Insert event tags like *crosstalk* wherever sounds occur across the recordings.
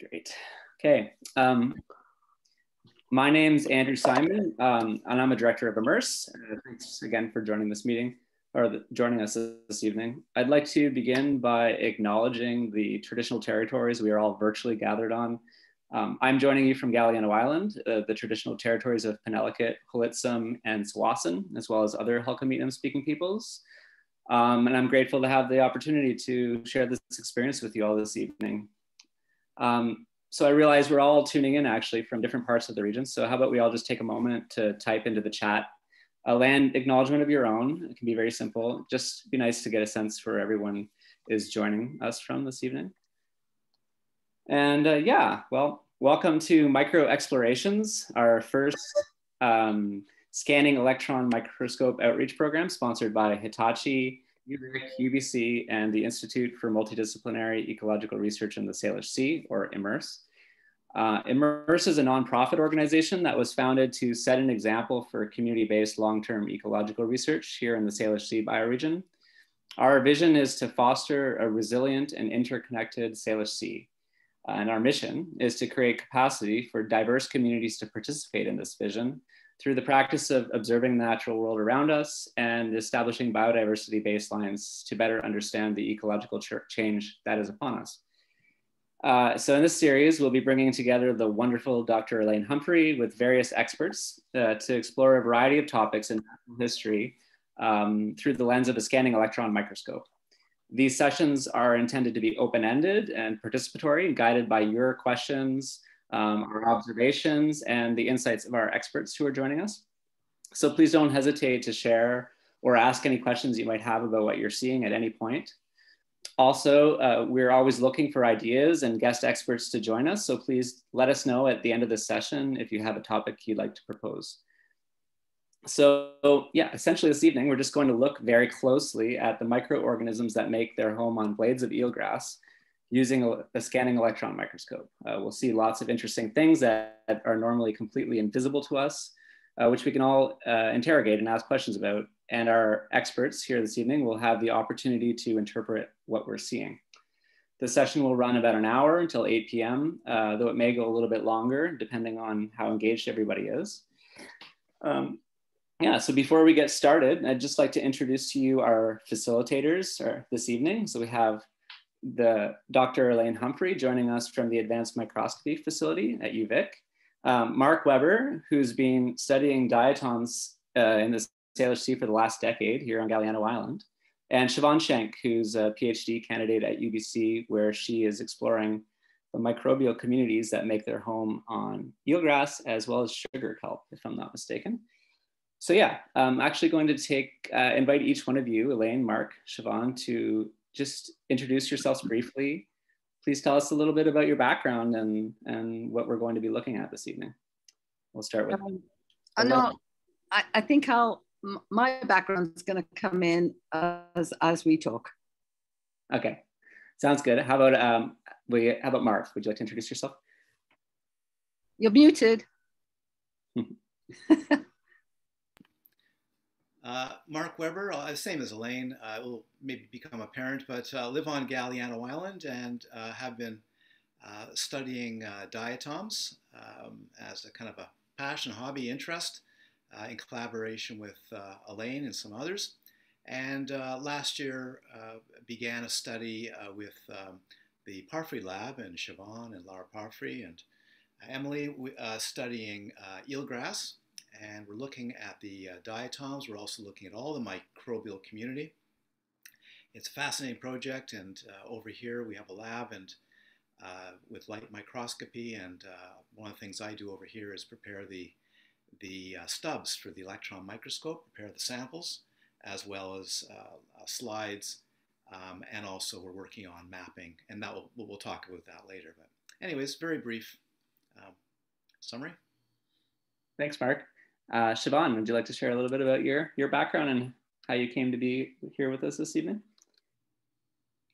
Great. Okay. Um, my name's Andrew Simon, um, and I'm a director of IMERSS. Uh, thanks again for joining this meeting or the, joining us this evening. I'd like to begin by acknowledging the traditional territories we are all virtually gathered on. Um, I'm joining you from Galiano Island, uh, the traditional territories of Penelakut, Hwlitsum, and Tsawwassen, as well as other Halkamenem speaking peoples. Um, and I'm grateful to have the opportunity to share this experience with you all this evening. Um, so I realize we're all tuning in actually from different parts of the region. So how about we all just take a moment to type into the chat a land acknowledgement of your own. It can be very simple. Just be nice to get a sense for everyone is joining us from this evening. And uh, yeah, well, welcome to Micro Explorations, our first um, scanning electron microscope outreach program sponsored by Hitachi, UBC, and the Institute for Multidisciplinary Ecological Research in the Salish Sea, or IMERSS. Uh, IMERSS is a nonprofit organization that was founded to set an example for community-based long-term ecological research here in the Salish Sea bioregion. Our vision is to foster a resilient and interconnected Salish Sea. Uh, and our mission is to create capacity for diverse communities to participate in this vision through the practice of observing the natural world around us and establishing biodiversity baselines to better understand the ecological change that is upon us. Uh, so in this series, we'll be bringing together the wonderful Dr. Elaine Humphrey with various experts uh, to explore a variety of topics in natural history um, through the lens of a scanning electron microscope. These sessions are intended to be open-ended and participatory, guided by your questions, um, our observations, and the insights of our experts who are joining us. So please don't hesitate to share or ask any questions you might have about what you're seeing at any point. Also, uh, we're always looking for ideas and guest experts to join us. So please let us know at the end of this session if you have a topic you'd like to propose. So yeah, essentially this evening, we're just going to look very closely at the microorganisms that make their home on blades of eelgrass using a, a scanning electron microscope. Uh, we'll see lots of interesting things that, that are normally completely invisible to us, uh, which we can all uh, interrogate and ask questions about and our experts here this evening will have the opportunity to interpret what we're seeing. The session will run about an hour until 8 p.m., uh, though it may go a little bit longer depending on how engaged everybody is. Um, yeah, so before we get started, I'd just like to introduce to you our facilitators this evening. So we have the Dr. Elaine Humphrey joining us from the Advanced Microscopy Facility at UVic. Um, Mark Weber, who's been studying diatoms uh, in the Salish Sea for the last decade here on Galiano Island. And Siobhan Schenk, who's a PhD candidate at UBC, where she is exploring the microbial communities that make their home on eelgrass as well as sugar kelp, if I'm not mistaken. So yeah, I'm actually going to take, uh, invite each one of you, Elaine, Mark, Siobhan, to just introduce yourselves briefly. Please tell us a little bit about your background and, and what we're going to be looking at this evening. We'll start with. Um, I know, I, I think I'll my background is going to come in as as we talk. Okay, sounds good. How about um, we? How about Mark? Would you like to introduce yourself? You're muted. *laughs* uh, Mark Weber, uh, same as Elaine, uh, will maybe become a parent, but uh, live on Galiano Island and uh, have been studying diatoms um, as a kind of a passion, hobby, interest in collaboration with Elaine and some others. And last year began a study with um, the Parfrey Lab and Siobhan and Laura Parfrey and Emily studying eelgrass. And we're looking at the diatoms. We're also looking at all the microbial community. It's a fascinating project, and uh, over here we have a lab and uh, with light microscopy, and uh, one of the things I do over here is prepare the the uh, stubs for the electron microscope, prepare the samples, as well as uh, uh, slides, um, and also we're working on mapping, and that will, we'll talk about that later. But anyways, very brief um, summary. Thanks, Mark. Uh, Siobhan, would you like to share a little bit about your, your background and how you came to be here with us this evening?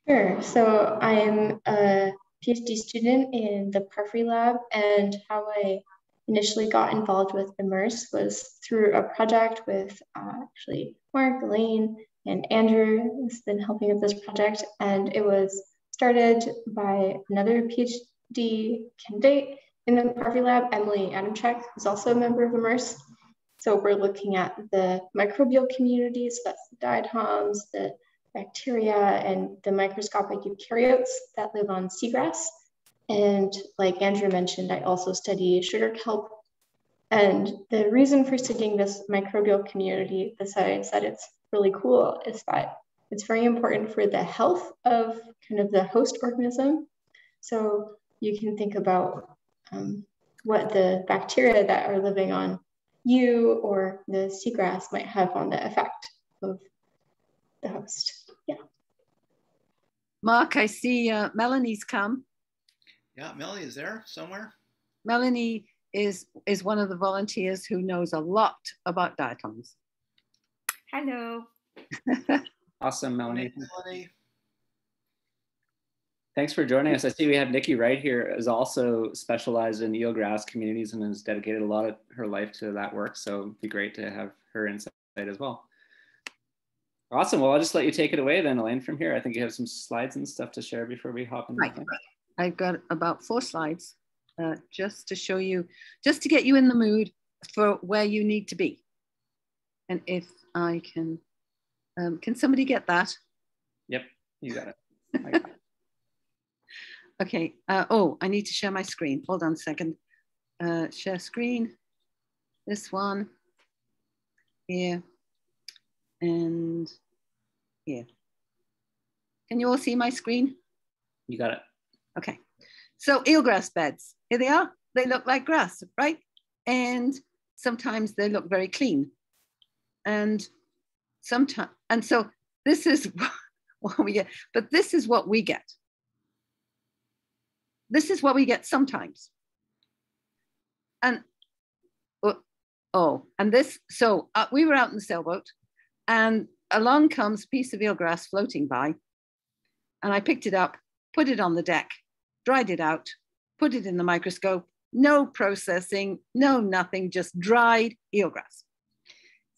Sure. So I'm a PhD student in the Parfrey Lab, and how I initially got involved with IMERSS was through a project with uh, actually Mark, Elaine, and Andrew has been helping with this project. And it was started by another PhD, candidate in the Parfrey Lab, Emily Adamczyk, who's also a member of IMERSS. So we're looking at the microbial communities, that's the diatoms, the bacteria, and the microscopic eukaryotes that live on seagrass. And like Andrew mentioned, I also study sugar kelp. And the reason for studying this microbial community, besides that it's really cool, is that it's very important for the health of kind of the host organism. So you can think about um, what the bacteria that are living on you or the seagrass might have on the effect of the host. Yeah. Mark, I see uh, Melanie's come. Yeah, Melanie is there somewhere. Melanie is is one of the volunteers who knows a lot about diatoms. Hello. *laughs* awesome, Melanie. Melanie. Thanks for joining us. I see we have Nikki right here is also specialized in eelgrass communities and has dedicated a lot of her life to that work. So it'd be great to have her insight as well. Awesome. Well, I'll just let you take it away then, Elaine, from here. I think you have some slides and stuff to share before we hop in. Right. I've got about four slides uh, just to show you, just to get you in the mood for where you need to be. And if I can, um, can somebody get that? Yep, you got it. *laughs* Okay. Uh, oh, I need to share my screen. Hold on a second. Uh, share screen. This one here and here. Can you all see my screen? You got it. Okay. So eelgrass beds. Here they are. They look like grass, right? And sometimes they look very clean. And sometimes, and so this is *laughs* what we get, but this is what we get this is what we get sometimes. And oh, oh and this, so uh, we were out in the sailboat and along comes piece of eelgrass floating by. And I picked it up, put it on the deck, dried it out, put it in the microscope, no processing, no nothing, just dried eelgrass.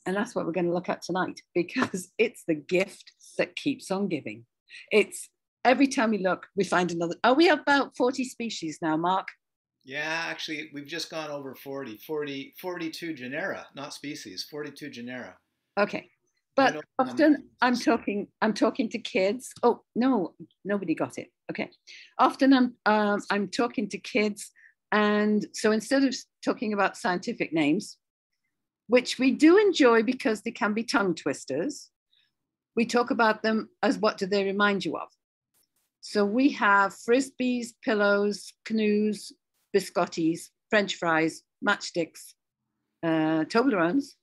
And that's what we're going to look at tonight because *laughs* it's the gift that keeps on giving. It's every time we look, we find another. Are we about 40 species now, Mark? Yeah, actually, we've just gone over 40, 40 42 genera, not species, 42 genera. Okay. But often I'm talking, I'm talking to kids. Oh no, nobody got it. Okay. Often I'm, um, I'm talking to kids, and so instead of talking about scientific names, which we do enjoy because they can be tongue twisters, we talk about them as what do they remind you of? So we have frisbees, pillows, canoes, biscottis, French fries, matchsticks, uh, Toblerones,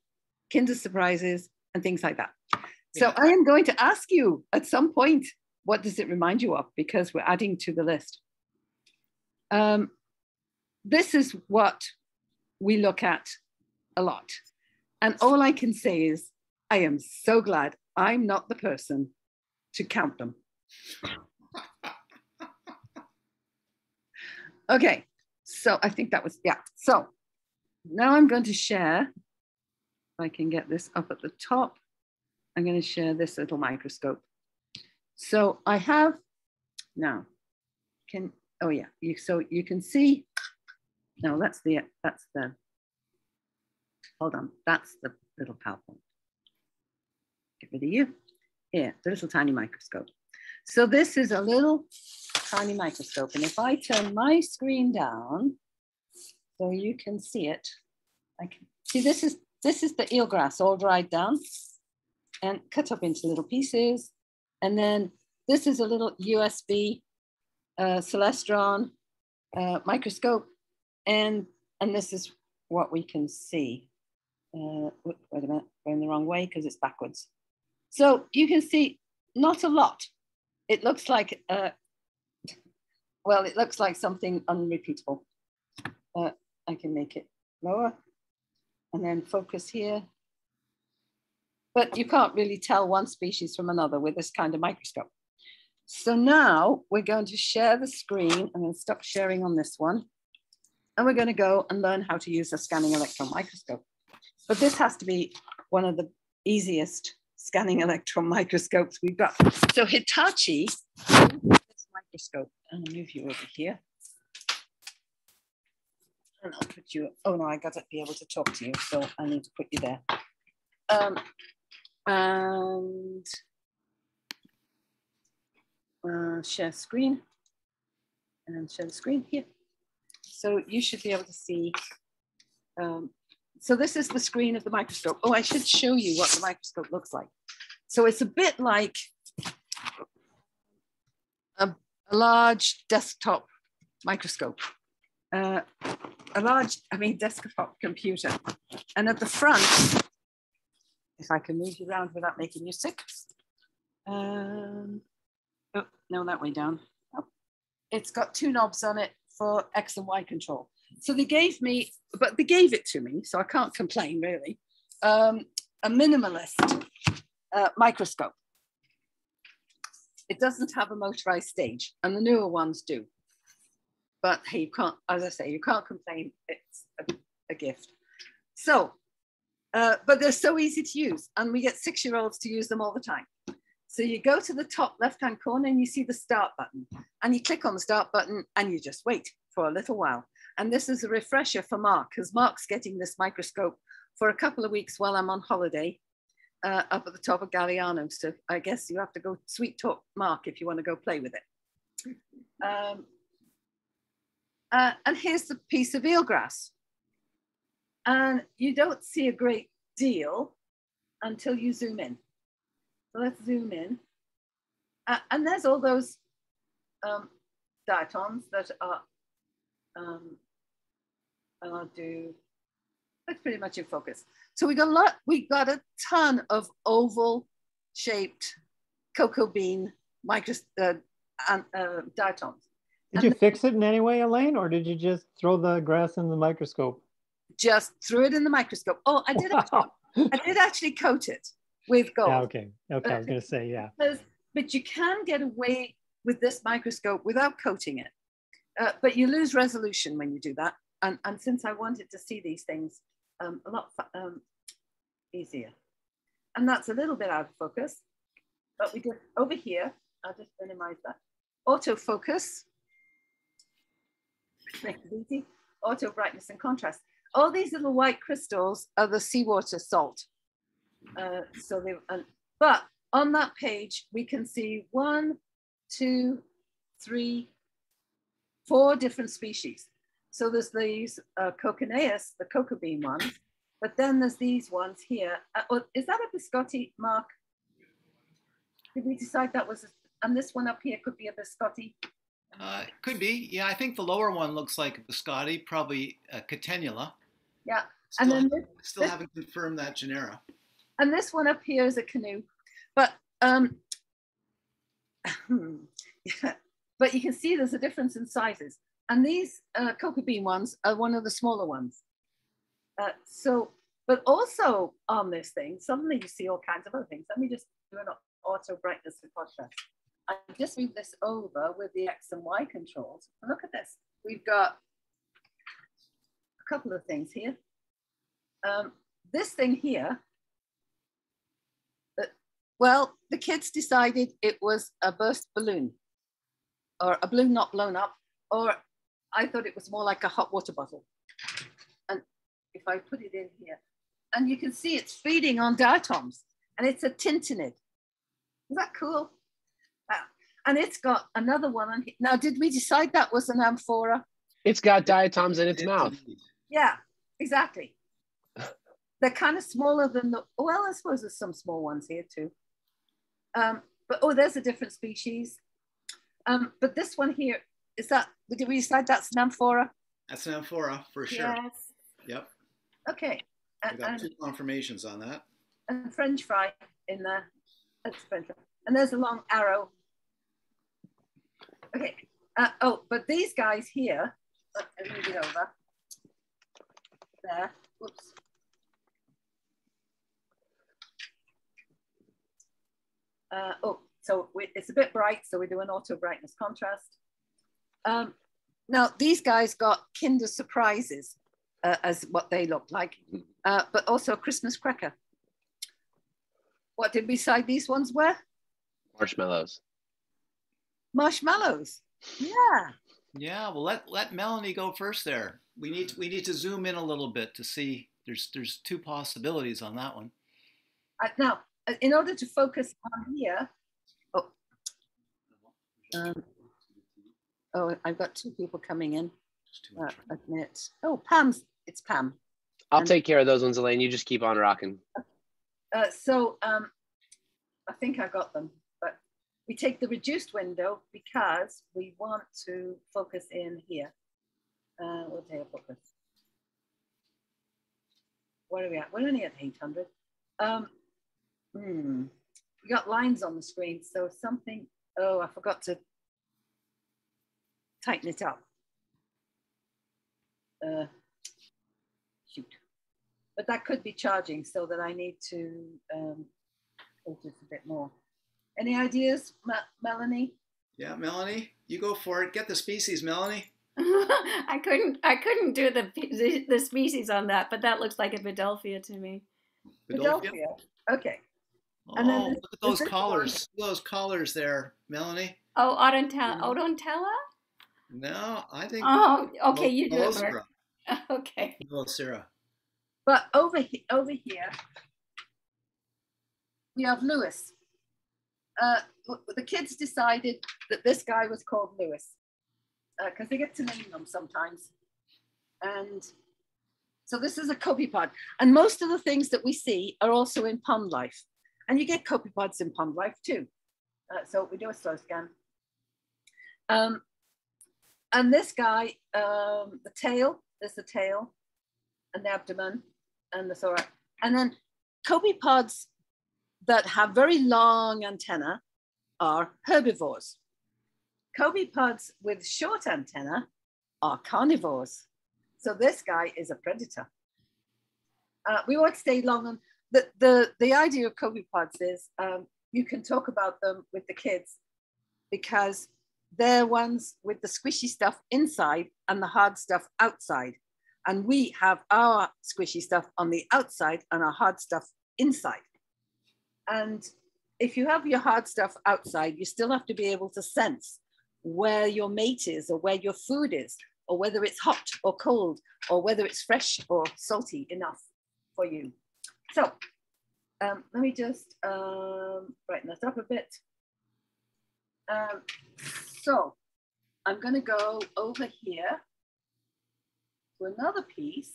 Kinder Surprises, and things like that. Yeah. So I am going to ask you at some point, what does it remind you of? Because we're adding to the list. Um, this is what we look at a lot. And all I can say is, I am so glad I'm not the person to count them. Okay, so I think that was, yeah. So now I'm going to share, if I can get this up at the top, I'm going to share this little microscope. So I have, now, can, oh yeah, you, so you can see, no, that's the, that's the, hold on, that's the little PowerPoint. Get rid of you. Here, the little tiny microscope. So this is a little tiny microscope. And if I turn my screen down, so you can see it, I can see this is this is the eelgrass all dried down and cut up into little pieces. And then this is a little USB uh, Celestron uh, microscope. And, and this is what we can see. Uh, wait a minute, going the wrong way because it's backwards. So you can see not a lot it looks like, uh, well, it looks like something unrepeatable. Uh, I can make it lower and then focus here. But you can't really tell one species from another with this kind of microscope. So now we're going to share the screen. I'm going to stop sharing on this one. And we're going to go and learn how to use a scanning electron microscope. But this has to be one of the easiest scanning electron microscopes we've got. So Hitachi, microscope, and I'll move you over here. And I'll put you, oh no, I got to be able to talk to you, so I need to put you there. Um, and uh, share screen and share the screen here. So you should be able to see. Um, so this is the screen of the microscope. Oh, I should show you what the microscope looks like. So it's a bit like a, a large desktop microscope. Uh, a large, I mean, desktop computer. And at the front, if I can move you around without making you sick. Um, oh, no, that way down. Oh, it's got two knobs on it for X and Y control. So they gave me, but they gave it to me, so I can't complain really. Um, a minimalist uh, microscope. It doesn't have a motorized stage, and the newer ones do. But hey, you can't, as I say, you can't complain. It's a, a gift. So, uh, but they're so easy to use, and we get six-year-olds to use them all the time. So you go to the top left-hand corner and you see the start button, and you click on the start button, and you just wait for a little while. And this is a refresher for Mark, because Mark's getting this microscope for a couple of weeks while I'm on holiday uh, up at the top of Galiano. So I guess you have to go sweet talk Mark if you want to go play with it. Um, uh, and here's the piece of eelgrass. And you don't see a great deal until you zoom in. So let's zoom in. Uh, and there's all those um, diatoms that are, um, I'll do, that's pretty much in focus. So we got a lot, we got a ton of oval shaped cocoa bean micro, uh, uh, diatoms. Did you fix it in any way, Elaine, or did you just throw the grass in the microscope? Just threw it in the microscope. Oh, I did. Wow. Actually, I did actually coat it with *laughs* gold. Yeah, okay. Okay, I was going to say yeah. Because, but you can get away with this microscope without coating it, uh, but you lose resolution when you do that. And, and since I wanted to see these things um, a lot um, easier, and that's a little bit out of focus, but we did over here. I'll just minimize that. Autofocus make it easy. Auto brightness and contrast. All these little white crystals are the seawater salt. Uh, so they, but on that page, we can see one, two, three, four different species. So there's these uh, the cocoa bean ones, but then there's these ones here. Uh, is that a biscotti, Mark? Did we decide that was, a, and this one up here could be a biscotti? Uh, could be. Yeah, I think the lower one looks like a biscotti, probably uh, catenula. Yeah. Still, and then this, still this, haven't confirmed that genera. And this one up here is a canoe. But um, yeah, *laughs* but you can see there's a difference in sizes. And these uh, cocoa bean ones are one of the smaller ones. Uh, so, but also on this thing, suddenly you see all kinds of other things. Let me just do an auto brightness and contrast. I just move this over with the X and Y controls. Look at this. We've got a couple of things here. Um, this thing here, uh, well, the kids decided it was a burst balloon or a balloon not blown up, or I thought it was more like a hot water bottle. And if I put it in here, and you can see it's feeding on diatoms and it's a tintinnid. Is that cool? and it's got another one on here. Now, did we decide that was an amphora? It's got diatoms in its mouth. Yeah, exactly. They're kind of smaller than the, well, I suppose there's some small ones here too. Um, but oh, there's a different species. Um, but this one here, is that, did we decide that's an amphora? That's an amphora for sure. Yes. Yep. Okay. I got and, two confirmations on that. And French fry in there. That's French fry. And there's a long arrow Okay. Uh, oh, but these guys here, let me move it over. There. Whoops. Uh, oh, so we, it's a bit bright, so we do an auto brightness contrast. Um, now, these guys got Kinder Surprises uh, as what they look like, uh, but also a Christmas cracker. What did we say these ones were? Marshmallows marshmallows. Yeah. Yeah, well, let let Melanie go first there. we need we need to zoom in a little bit to see. There's there's two possibilities on that one. Uh, now, uh, in order to focus on here, oh, um, oh, I've got two people coming in. Just too Uh, much. admit. Oh, Pam's. It's Pam. I'll And- take care of those ones, Elaine. You just keep on rocking. Uh, so um, I think I got them, but we take the reduced window because we want to focus in here. Uh, we'll take a focus. What are we at? We're only at 800. Um, hmm. We got lines on the screen, so something, oh, I forgot to tighten it up. Uh, shoot but that could be charging so that I need to um, focus a bit more. Any ideas, Me- Melanie? Yeah, Melanie, you go for it. Get the species, Melanie. *laughs* I couldn't I couldn't do the, the the species on that, but that looks like a Philadelphia to me. Philadelphia. Okay. Oh, And then look at those this one. collars. Look at those collars there, Melanie. Oh, Odontella. Odontella? No, I think. Oh, okay, Mel- you do it. Melosira. Mark. *laughs* Okay. Melosira. But over, he- over here, we have Lewis. Uh, the kids decided that this guy was called Lewis because they get to name them sometimes. And so this is a copepod. And most of the things that we see are also in pond life. And you get copepods in pond life too. Uh, so we do a slow scan. Um, and this guy, um, the tail, there's the tail and the abdomen and the thorax. And then copepods that have very long antenna are herbivores. Copepods with short antenna are carnivores. So this guy is a predator. Uh, we won't stay long on the, the, the idea of copepods is um, you can talk about them with the kids because they're ones with the squishy stuff inside and the hard stuff outside. And we have our squishy stuff on the outside and our hard stuff inside. And if you have your hard stuff outside, you still have to be able to sense where your mate is or where your food is, or whether it's hot or cold, or whether it's fresh or salty enough for you. So um, let me just um, brighten this up a bit. Um, so I'm going to go over here to another piece.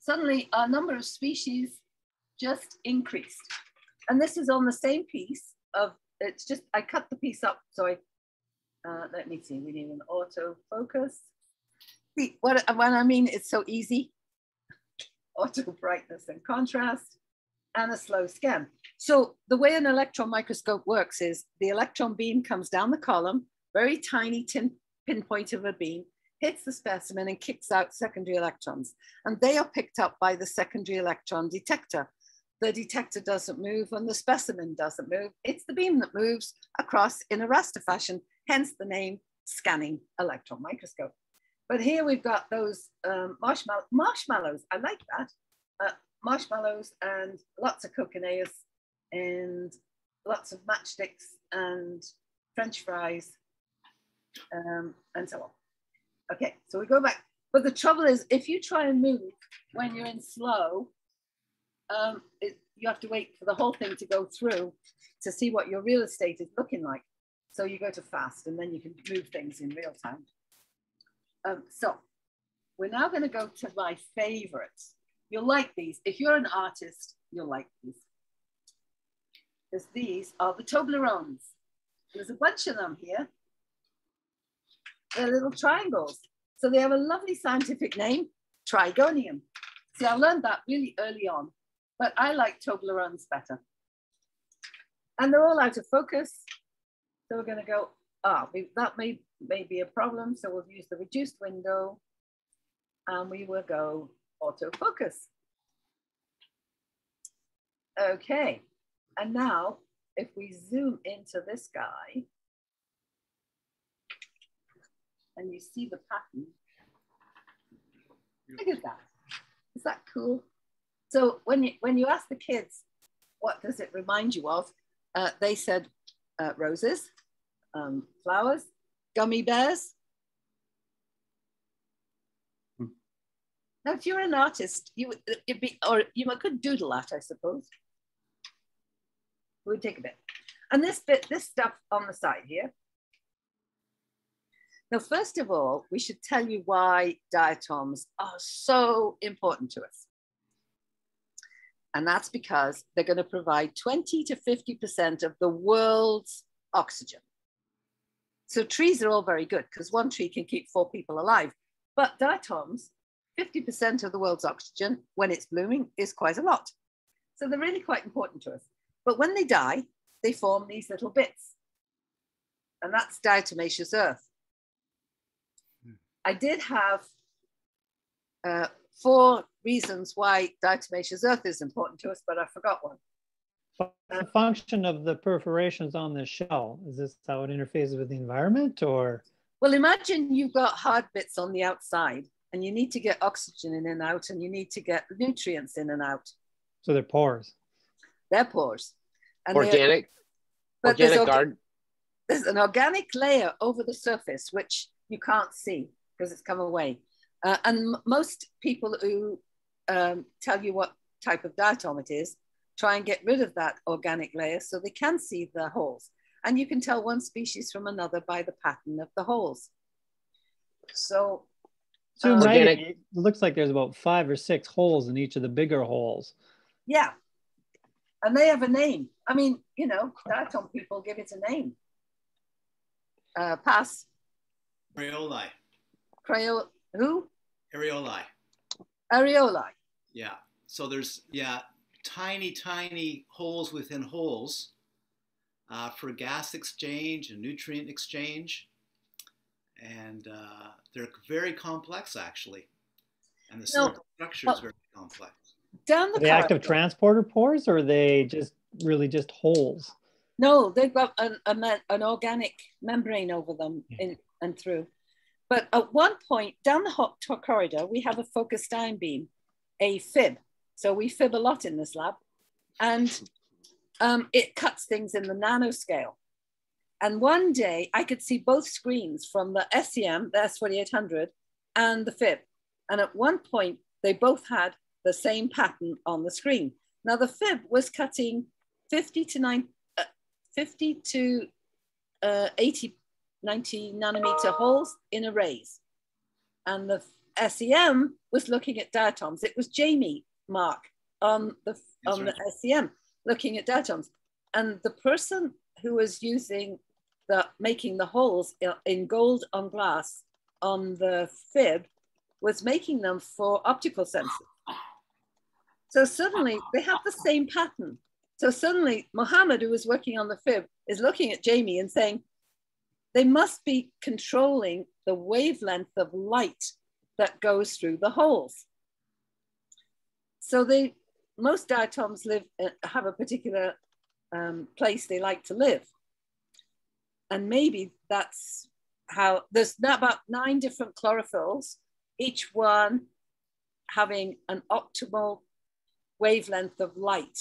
Suddenly, our number of species just increased. And this is on the same piece of, it's just, I cut the piece up. So I, uh, let me see, we need an auto focus. See, what, what I mean, it's so easy. Auto brightness and contrast and a slow scan. So the way an electron microscope works is the electron beam comes down the column, very tiny tin pinpoint of a beam, hits the specimen and kicks out secondary electrons. And they are picked up by the secondary electron detector. The detector doesn't move and the specimen doesn't move. It's the beam that moves across in a raster fashion, hence the name scanning electron microscope. But here we've got those um, marshmallow, marshmallows. I like that. Uh, marshmallows and lots of coconuts and lots of matchsticks and French fries um, and so on. Okay, so we go back. But the trouble is, if you try and move when you're in slow, um, it, you have to wait for the whole thing to go through to see what your real estate is looking like. So you go to fast and then you can move things in real time. Um, so we're now going to go to my favorites. You'll like these. If you're an artist, you'll like these. Because these are the Toblerones. There's a bunch of them here. They're little triangles. So they have a lovely scientific name, Trigonium. See, I learned that really early on, but I like Toblerones better. And they're all out of focus. So we're gonna go, ah, that may, may be a problem. So we'll use the reduced window and we will go autofocus. Okay, and now, if we zoom into this guy, and you see the pattern, look at that. Is that cool? So when you, when you ask the kids, what does it remind you of? Uh, they said uh, roses, um, flowers, gummy bears. Hmm. Now, if you're an artist, you would be, or you could doodle that, I suppose. We'll take a bit. And this bit, this stuff on the side here. Now, first of all, we should tell you why diatoms are so important to us. And that's because they're going to provide 20 to 50% of the world's oxygen. So trees are all very good because one tree can keep four people alive. But diatoms, 50% of the world's oxygen when it's blooming is quite a lot. So they're really quite important to us. But when they die, they form these little bits. And that's diatomaceous earth. Hmm. I did have uh, four reasons why diatomaceous earth is important to us, but I forgot one. The function of the perforations on the shell, is this how it interfaces with the environment or? Well, imagine you've got hard bits on the outside and you need to get oxygen in and out and you need to get nutrients in and out. So they're pores. They're pores. And organic, but organic there's, garden. There's an organic layer over the surface which you can't see because it's come away. Uh, and most people who um, tell you what type of diatom it is try and get rid of that organic layer so they can see the holes. And you can tell one species from another by the pattern of the holes. So, so um, right, it looks like there's about five or six holes in each of the bigger holes. Yeah. And they have a name. I mean, you know, diatom people give it a name. Uh, pass. Craoli. Craol. Who? Areoli. Areoli. Yeah. So there's yeah tiny tiny holes within holes uh, for gas exchange and nutrient exchange, and uh, they're very complex actually, and the no, structure is very complex. Down the active transporter pores, or are they just really just holes? No, they've got an, an organic membrane over them in and through. But at one point down the hot corridor, we have a focused ion beam, a fib. So we fib a lot in this lab. And um, it cuts things in the nanoscale. And one day I could see both screens from the SEM, the S4800, and the fib. And at one point, they both had the same pattern on the screen. Now the fib was cutting 50 to, nine, uh, 50 to uh, 80 90 nanometer holes in arrays. And the SEM was looking at diatoms. It was Jamie Mark on the, on right. the SEM looking at diatoms. And the person who was using the, making the holes in gold on glass on the fib was making them for optical sensors. So suddenly they have the same pattern. So suddenly Mohammed, who was working on the fib, is looking at Jamie and saying, they must be controlling the wavelength of light that goes through the holes. So they, most diatoms live, uh, have a particular um, place they like to live. And maybe that's how, there's about nine different chlorophylls, each one having an optimal wavelength of light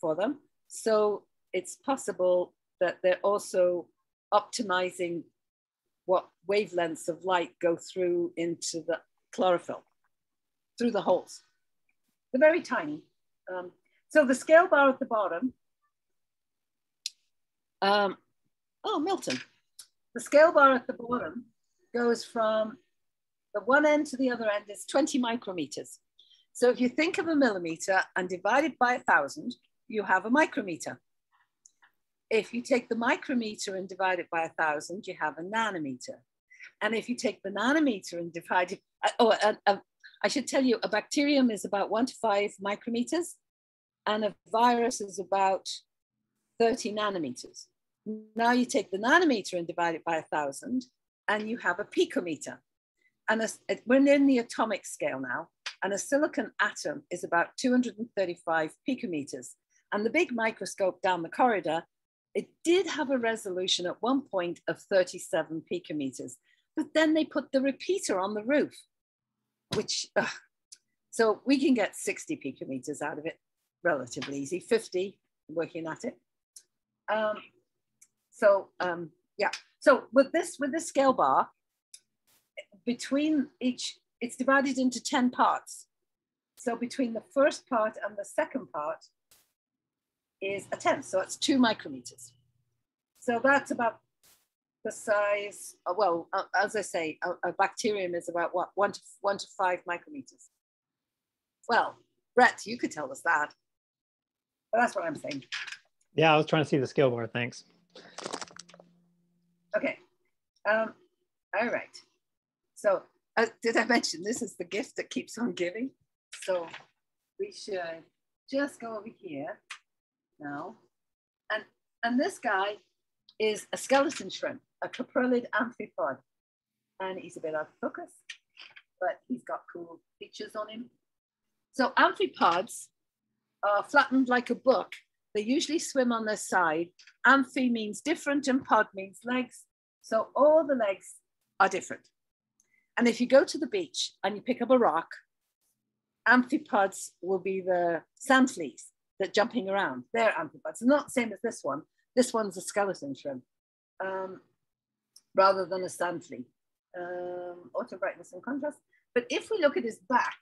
for them. So it's possible that they're also optimizing what wavelengths of light go through into the chlorophyll, through the holes. They're very tiny. Um, so the scale bar at the bottom, um, oh, Milton. The scale bar at the bottom goes from the one end to the other end is 20 micrometers. So if you think of a millimeter and divide it by a thousand, you have a micrometer. If you take the micrometer and divide it by a thousand, you have a nanometer. And if you take the nanometer and divide it, uh, oh, uh, uh, I should tell you, a bacterium is about one to five micrometers, and a virus is about 30 nanometers. Now you take the nanometer and divide it by a thousand, and you have a picometer. And a, we're in the atomic scale now, and a silicon atom is about 235 picometers. And the big microscope down the corridor it did have a resolution at one point of 37 picometers, but then they put the repeater on the roof, which, uh, so we can get 60 picometers out of it relatively easy, 50 working at it. Um, so um, yeah, so with this, with this scale bar, between each it's divided into 10 parts. So between the first part and the second part is a tenth, so it's two micrometers. So that's about the size, uh, well, uh, as I say, a, a, bacterium is about what, one to, one to five micrometers. Well, Brett, you could tell us that. But that's what I'm saying. Yeah, I was trying to see the scale bar, thanks. Okay, um, all right. So uh, did I mention this is the gift that keeps on giving? So we should just go over here now. And, and this guy is a skeleton shrimp, a caprellid amphipod. And he's a bit out of focus, but he's got cool features on him. So amphipods are flattened like a book. They usually swim on their side. Amphi means different and pod means legs. So all the legs are different. And if you go to the beach and you pick up a rock, amphipods will be the sand fleas that jumping around. They're amphipods. not the same as this one. This one's a skeleton shrimp um, rather than a sand flea. Um, auto brightness and contrast. But if we look at his back,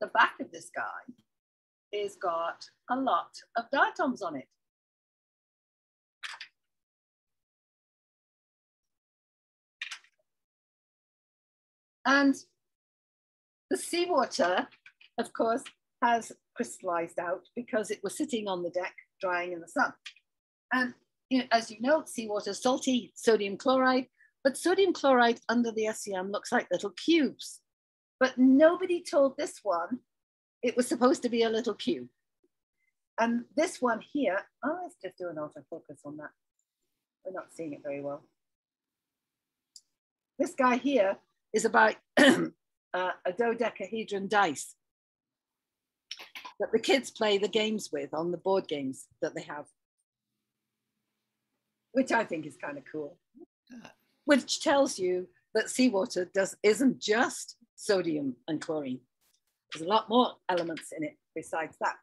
the back of this guy is got a lot of diatoms on it. And the seawater, of course, has crystallized out because it was sitting on the deck drying in the sun. And you know, as you know, seawater is salty, sodium chloride, but sodium chloride under the SEM looks like little cubes. But nobody told this one it was supposed to be a little cube. And this one here, oh, let's just do an autofocus on that. We're not seeing it very well. This guy here is about *clears throat* uh, a dodecahedron dice that the kids play the games with on the board games that they have, which I think is kind of cool. Which tells you that seawater does isn't just sodium and chlorine. There's a lot more elements in it besides that.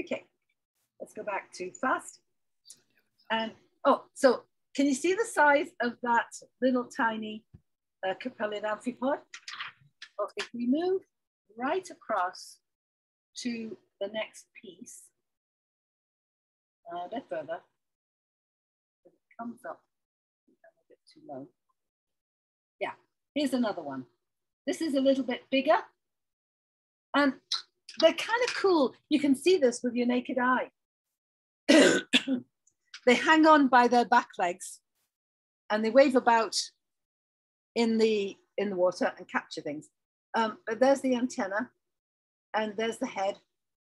Okay, let's go back to fast. And oh, so can you see the size of that little tiny uh, Capellian amphipod. Well, if we move right across to the next piece, uh, a bit further, it comes up a bit too low. Yeah, here's another one. This is a little bit bigger and they're kind of cool. You can see this with your naked eye. *coughs* they hang on by their back legs and they wave about in the in the water and capture things. Um, but there's the antenna and there's the head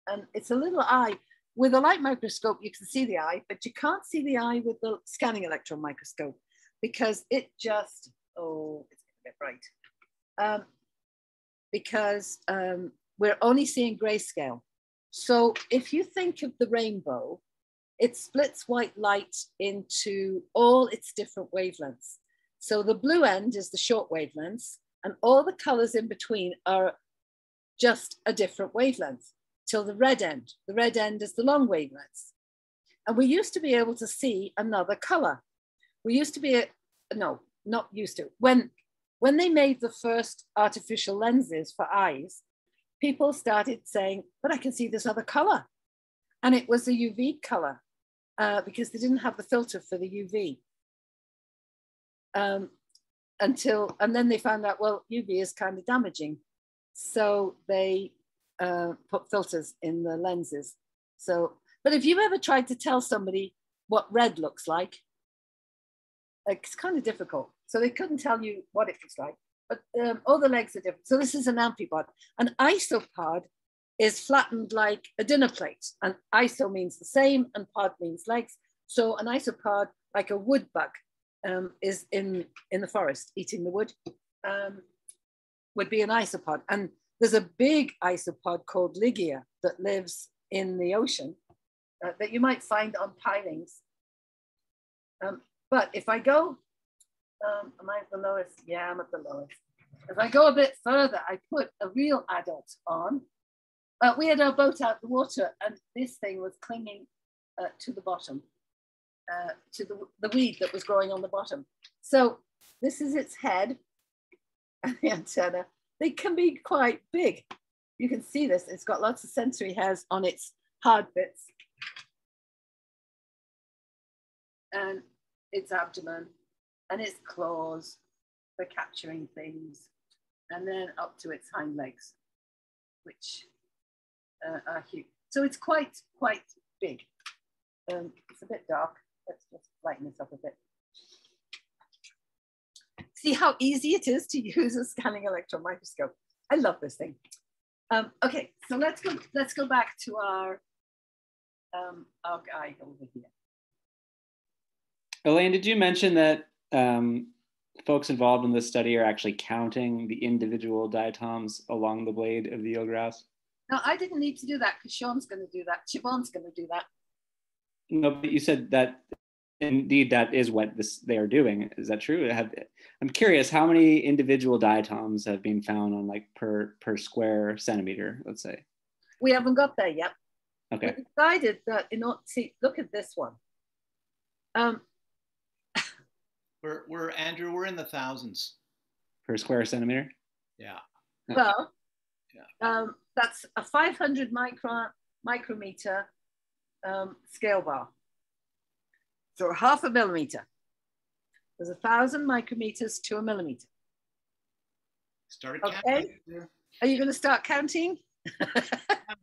and it's a little eye. With a light microscope, you can see the eye, but you can't see the eye with the scanning electron microscope because it just, oh, it's a bit bright. Um, because um, we're only seeing grayscale. So if you think of the rainbow, it splits white light into all its different wavelengths. So the blue end is the short wavelengths and all the colors in between are just a different wavelength till the red end. The red end is the long wavelengths. And we used to be able to see another color. We used to be, a, no, not used to. When, when they made the first artificial lenses for eyes, people started saying, but I can see this other color. And it was a UV color uh, because they didn't have the filter for the UV um, until, and then they found out, well, UV is kind of damaging. So they uh, put filters in the lenses. So, but if you ever tried to tell somebody what red looks like, it's kind of difficult. So they couldn't tell you what it looks like, but um, all the legs are different. So this is an amphipod. An isopod is flattened like a dinner plate. And iso means the same and pod means legs. So an isopod, like a wood bug, um, is in, in the forest eating the wood um, would be an isopod. And there's a big isopod called Ligia that lives in the ocean uh, that you might find on pilings. Um, but if I go, um, am I at the lowest? Yeah, I'm at the lowest. If I go a bit further, I put a real adult on. Uh, we had our boat out the water and this thing was clinging uh, to the bottom. Uh, to the, the weed that was growing on the bottom. So this is its head. *laughs* and the antenna, they can be quite big. You can see this, it's got lots of sensory hairs on its hard bits. And its abdomen and its claws for capturing things. And then up to its hind legs, which uh, are huge. So it's quite, quite big. Um, it's a bit dark. Let's just lighten this up a bit. See how easy it is to use a scanning electron microscope. I love this thing. Um, okay, so let's go, let's go back to our, um, our guy over here. Elaine, did you mention that um, folks involved in this study are actually counting the individual diatoms along the blade of the eelgrass? No, I didn't need to do that because Sean's going to do that. Siobhan's going to do that. No, but you said that indeed that is what this they are doing. Is that true? Have, I'm curious how many individual diatoms have been found on like per per square centimeter, let's say. We haven't got there yet. Okay. We decided that in order see, look at this one. Um, *laughs* We're, we're Andrew, we're in the thousands. Per square centimeter? Yeah. well, Yeah. um, that's a 500 micron micrometer um, scale bar. So half a millimeter. There's a thousand micrometers to a millimeter. Start Okay. counting. Are you going to start counting?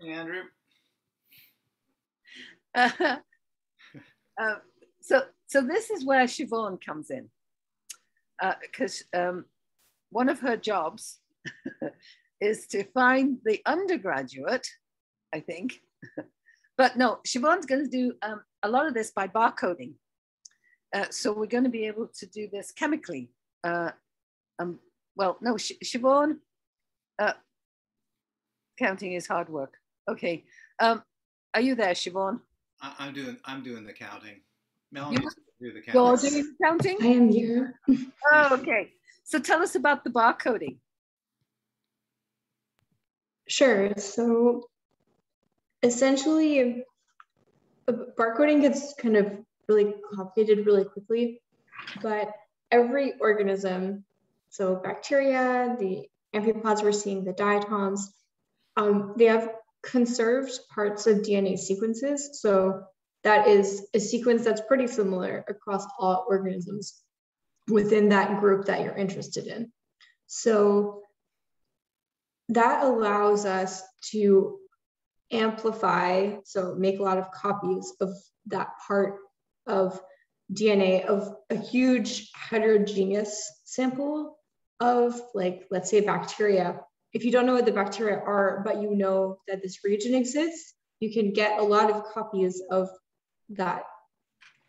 Andrew. Uh, *laughs* uh, so, so this is where Siobhan comes in, because um, one of her jobs *laughs* is to find the undergraduate, I think. *laughs* but no, Siobhan's going to do um, a lot of this by barcoding. Uh, so we're going to be able to do this chemically. Uh, um, well, no, Sh- Siobhan, uh, counting is hard work. Okay. Um, are you there, Siobhan? I, I'm doing, I'm doing the counting. Melanie's gonna do the You're counting. doing the counting? I am here. Oh, okay. So tell us about the barcoding. Sure. So essentially, barcoding gets kind of really complicated really quickly, but every organism, so bacteria, the amphipods we're seeing, the diatoms, um, they have conserved parts of DNA sequences. So that is a sequence that's pretty similar across all organisms within that group that you're interested in. So that allows us to amplify, so make a lot of copies of that part of DNA of a huge heterogeneous sample of, like, let's say bacteria. If you don't know what the bacteria are, but you know that this region exists, you can get a lot of copies of that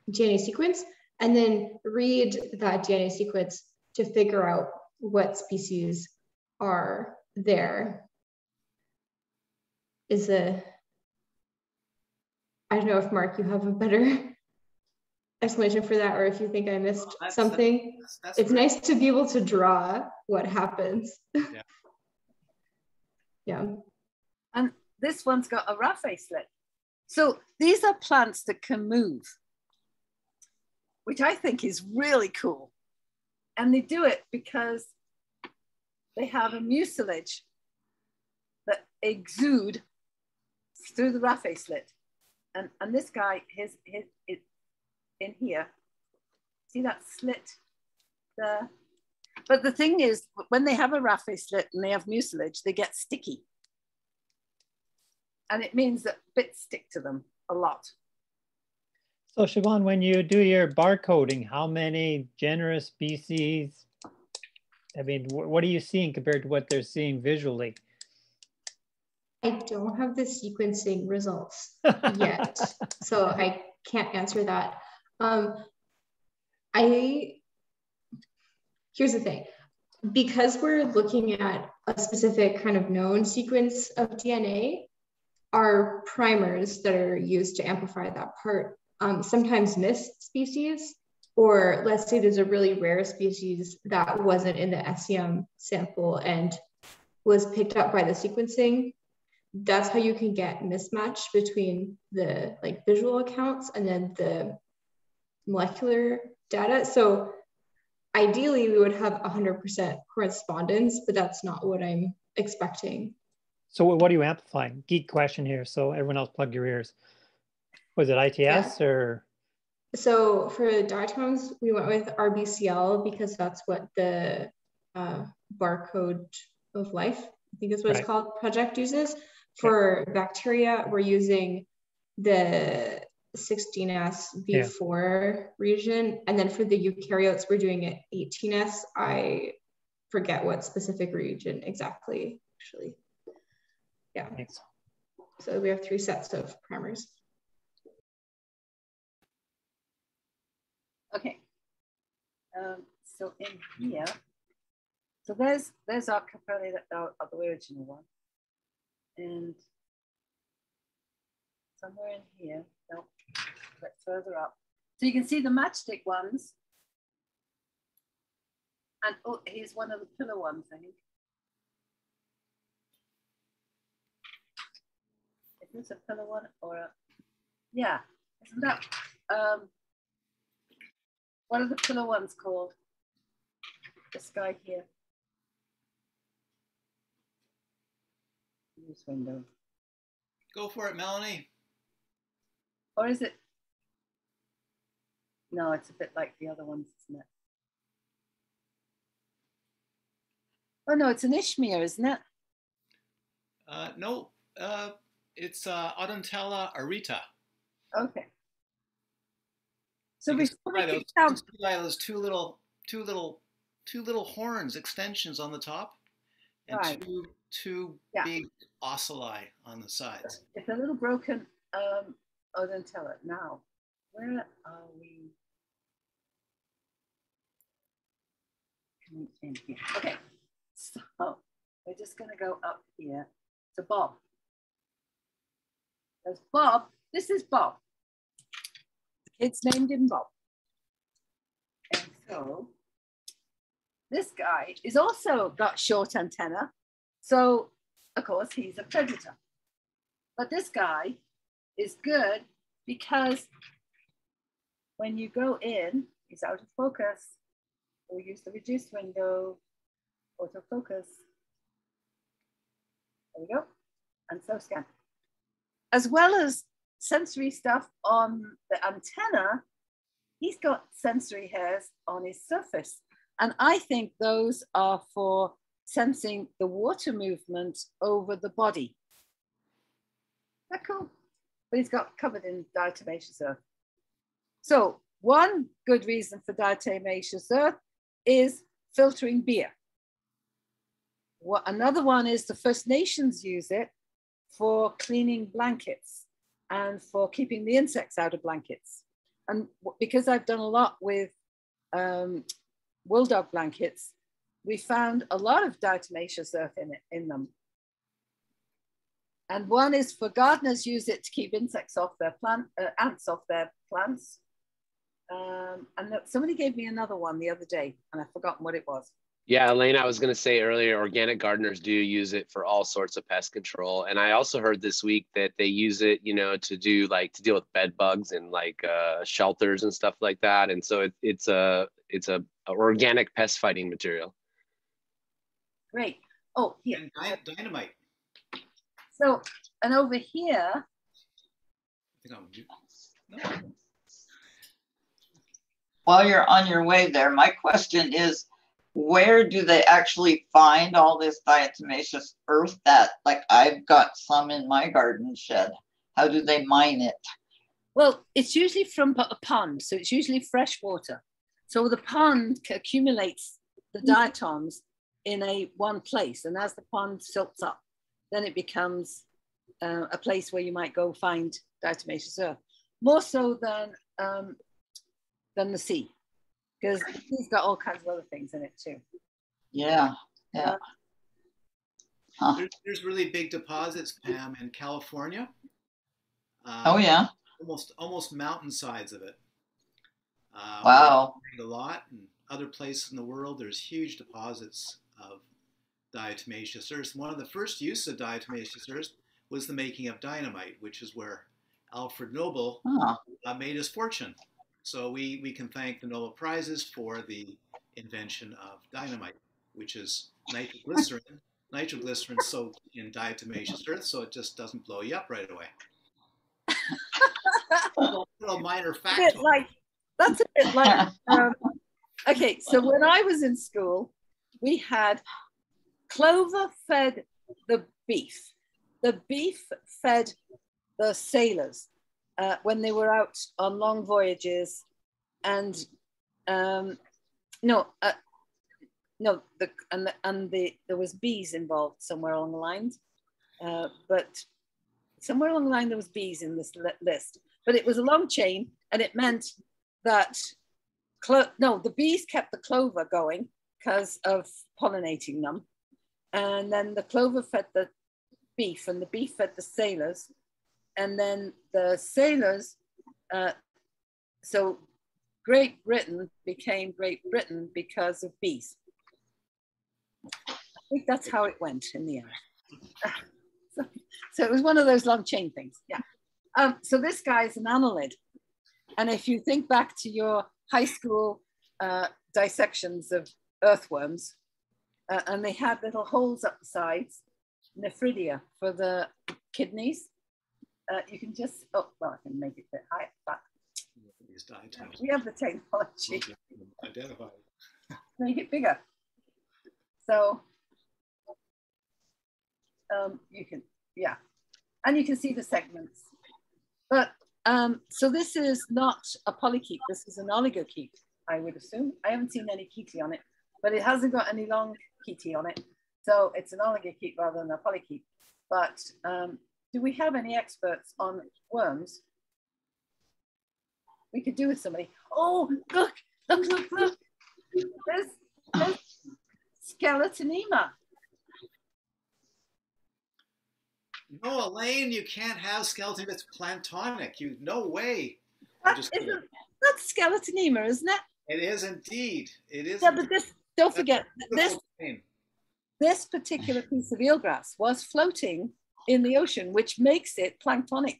DNA sequence and then read that DNA sequence to figure out what species are there is a I don't know if Mark you have a better explanation for that or if you think I missed That's- something. That's- that's It's great. nice to be able to draw what happens. Yeah. *laughs* yeah. And this one's got a raphe slit. So these are plants that can move, which I think is really cool. And they do it because they have a mucilage that exude through the raphe slit. And, and this guy, his, his, it, in here, see that slit there? But the thing is, when they have a raphe slit and they have mucilage, they get sticky. And it means that bits stick to them a lot. So Siobhan, when you do your barcoding, how many genera species? I mean, wh- what are you seeing compared to what they're seeing visually? I don't have the sequencing results *laughs* yet, so I can't answer that. Um, I here's the thing, because we're looking at a specific kind of known sequence of DNA, our primers that are used to amplify that part um, sometimes miss species, or let's say there's a really rare species that wasn't in the SEM sample and was picked up by the sequencing that's how you can get mismatch between the like visual accounts and then the molecular data. So ideally we would have 100% correspondence, but that's not what I'm expecting. So what are you amplifying? Geek question here. So everyone else plug your ears. Was it ITS yeah. or? So for diatoms, we went with RBCL because that's what the uh, barcode of life, I think is what right. it's called, project uses. For bacteria, we're using the 16S V4 yeah. region. And then for the eukaryotes, we're doing it 18S. I forget what specific region exactly, actually. Yeah. Thanks. So we have three sets of primers. Okay. Um, so in here, so there's there's our Capelli, our, the original one. And somewhere in here, no, a bit further up. So you can see the matchstick ones. And oh, here's one of the pillar ones, I think. Is this a pillar one or a, yeah, isn't that, um, what are the pillar ones called? This guy here. This window. Go for it, Melanie. Or is it? No, it's a bit like the other ones, isn't it? Oh no, it's an Isthmia, isn't it? Uh, no, uh, it's uh, Odontella aurita. Okay. So we by those, by those two little, two little, two little horns extensions on the top, and right. two two yeah. big ocelli on the sides. It's a little broken um, Oh, Odontella. Now, where are we? In here. Okay, so we're just going to go up here to Bob. There's Bob. This is Bob. Kid's named him Bob. And so this guy is also got short antenna. So of course he's a predator. But this guy is good because when you go in, it's out of focus. We'll use the reduced window, autofocus. There we go. And so scan as well as sensory stuff on the antenna, he's got sensory hairs on his surface. And I think those are for sensing the water movement over the body. That cool? But he's got covered in diatomaceous earth. So one good reason for diatomaceous earth is filtering beer. What, another one is the First Nations use it for cleaning blankets and for keeping the insects out of blankets. And because I've done a lot with um, wool dog blankets, we found a lot of diatomaceous earth in, it, in them. And one is for gardeners use it to keep insects off their plant, uh, ants off their plants. Um, and somebody gave me another one the other day and I've forgotten what it was. Yeah, Elaine, I was going to say earlier, organic gardeners do use it for all sorts of pest control. And I also heard this week that they use it, you know, to do like to deal with bed bugs and like uh, shelters and stuff like that. And so it, it's a it's a, a, organic pest fighting material. Great. Oh, here. And dynamite. So, and over here. While you're on your way there, my question is where do they actually find all this diatomaceous earth that like I've got some in my garden shed? How do they mine it? Well, it's usually from a pond, so it's usually fresh water. So the pond accumulates the mm. diatoms in a one place, and as the pond silts up, then it becomes uh, a place where you might go find diatomaceous earth, more so than um, than the sea because he's got all kinds of other things in it too. Yeah, yeah. Huh. There's, there's, really big deposits, Pam, in California. Um, oh yeah. Almost almost mountainsides of it. Uh, wow. A lot, and other places in the world, there's huge deposits of diatomaceous earth. One of the first uses of diatomaceous earth was the making of dynamite, which is where Alfred Nobel huh. uh, made his fortune. So we, we can thank the Nobel Prizes for the invention of dynamite, which is nitroglycerin. *laughs* nitroglycerin soaked in diatomaceous earth, so it just doesn't blow you up right away. *laughs* a little minor fact. like that's a bit like um, okay so when i was in school we had clover fed the beef. The beef fed the sailors uh, when they were out on long voyages and um, no uh, no the and the, and the there was bees involved somewhere along the lines uh, but somewhere along the line there was bees in this list. But it was a long chain and it meant that no the bees kept the clover going because of pollinating them and then the clover fed the beef and the beef fed the sailors. And then the sailors uh, so great britain became great britain because of bees. I think that's how it went in the end. So, *laughs* so it was one of those long chain things yeah. Um, so this guy is an annelid. And if you think back to your high school uh, dissections of earthworms, uh, and they had little holes up the sides, nephridia for the kidneys. Uh, you can just, oh, well, I can make it a bit higher, but we have the technology. Identified. *laughs* make it bigger. So um, you can, yeah. And you can see the segments. But um, so this is not a polychaete, this is an oligochaete, I would assume. I haven't seen any chaetae on it, but it hasn't got any long chaetae on it. So it's an oligochaete rather than a polychaete. But um, do we have any experts on worms? We could do with somebody. Oh, look, look, look, look. There's, there's skeletonema. No, Elaine, you can't have skeleton that's planktonic. You no way. That isn't, that's skeletonema, isn't it? It is indeed. It is. Yeah, but this, don't forget, this this particular piece of eelgrass was floating in the ocean, which makes it planktonic.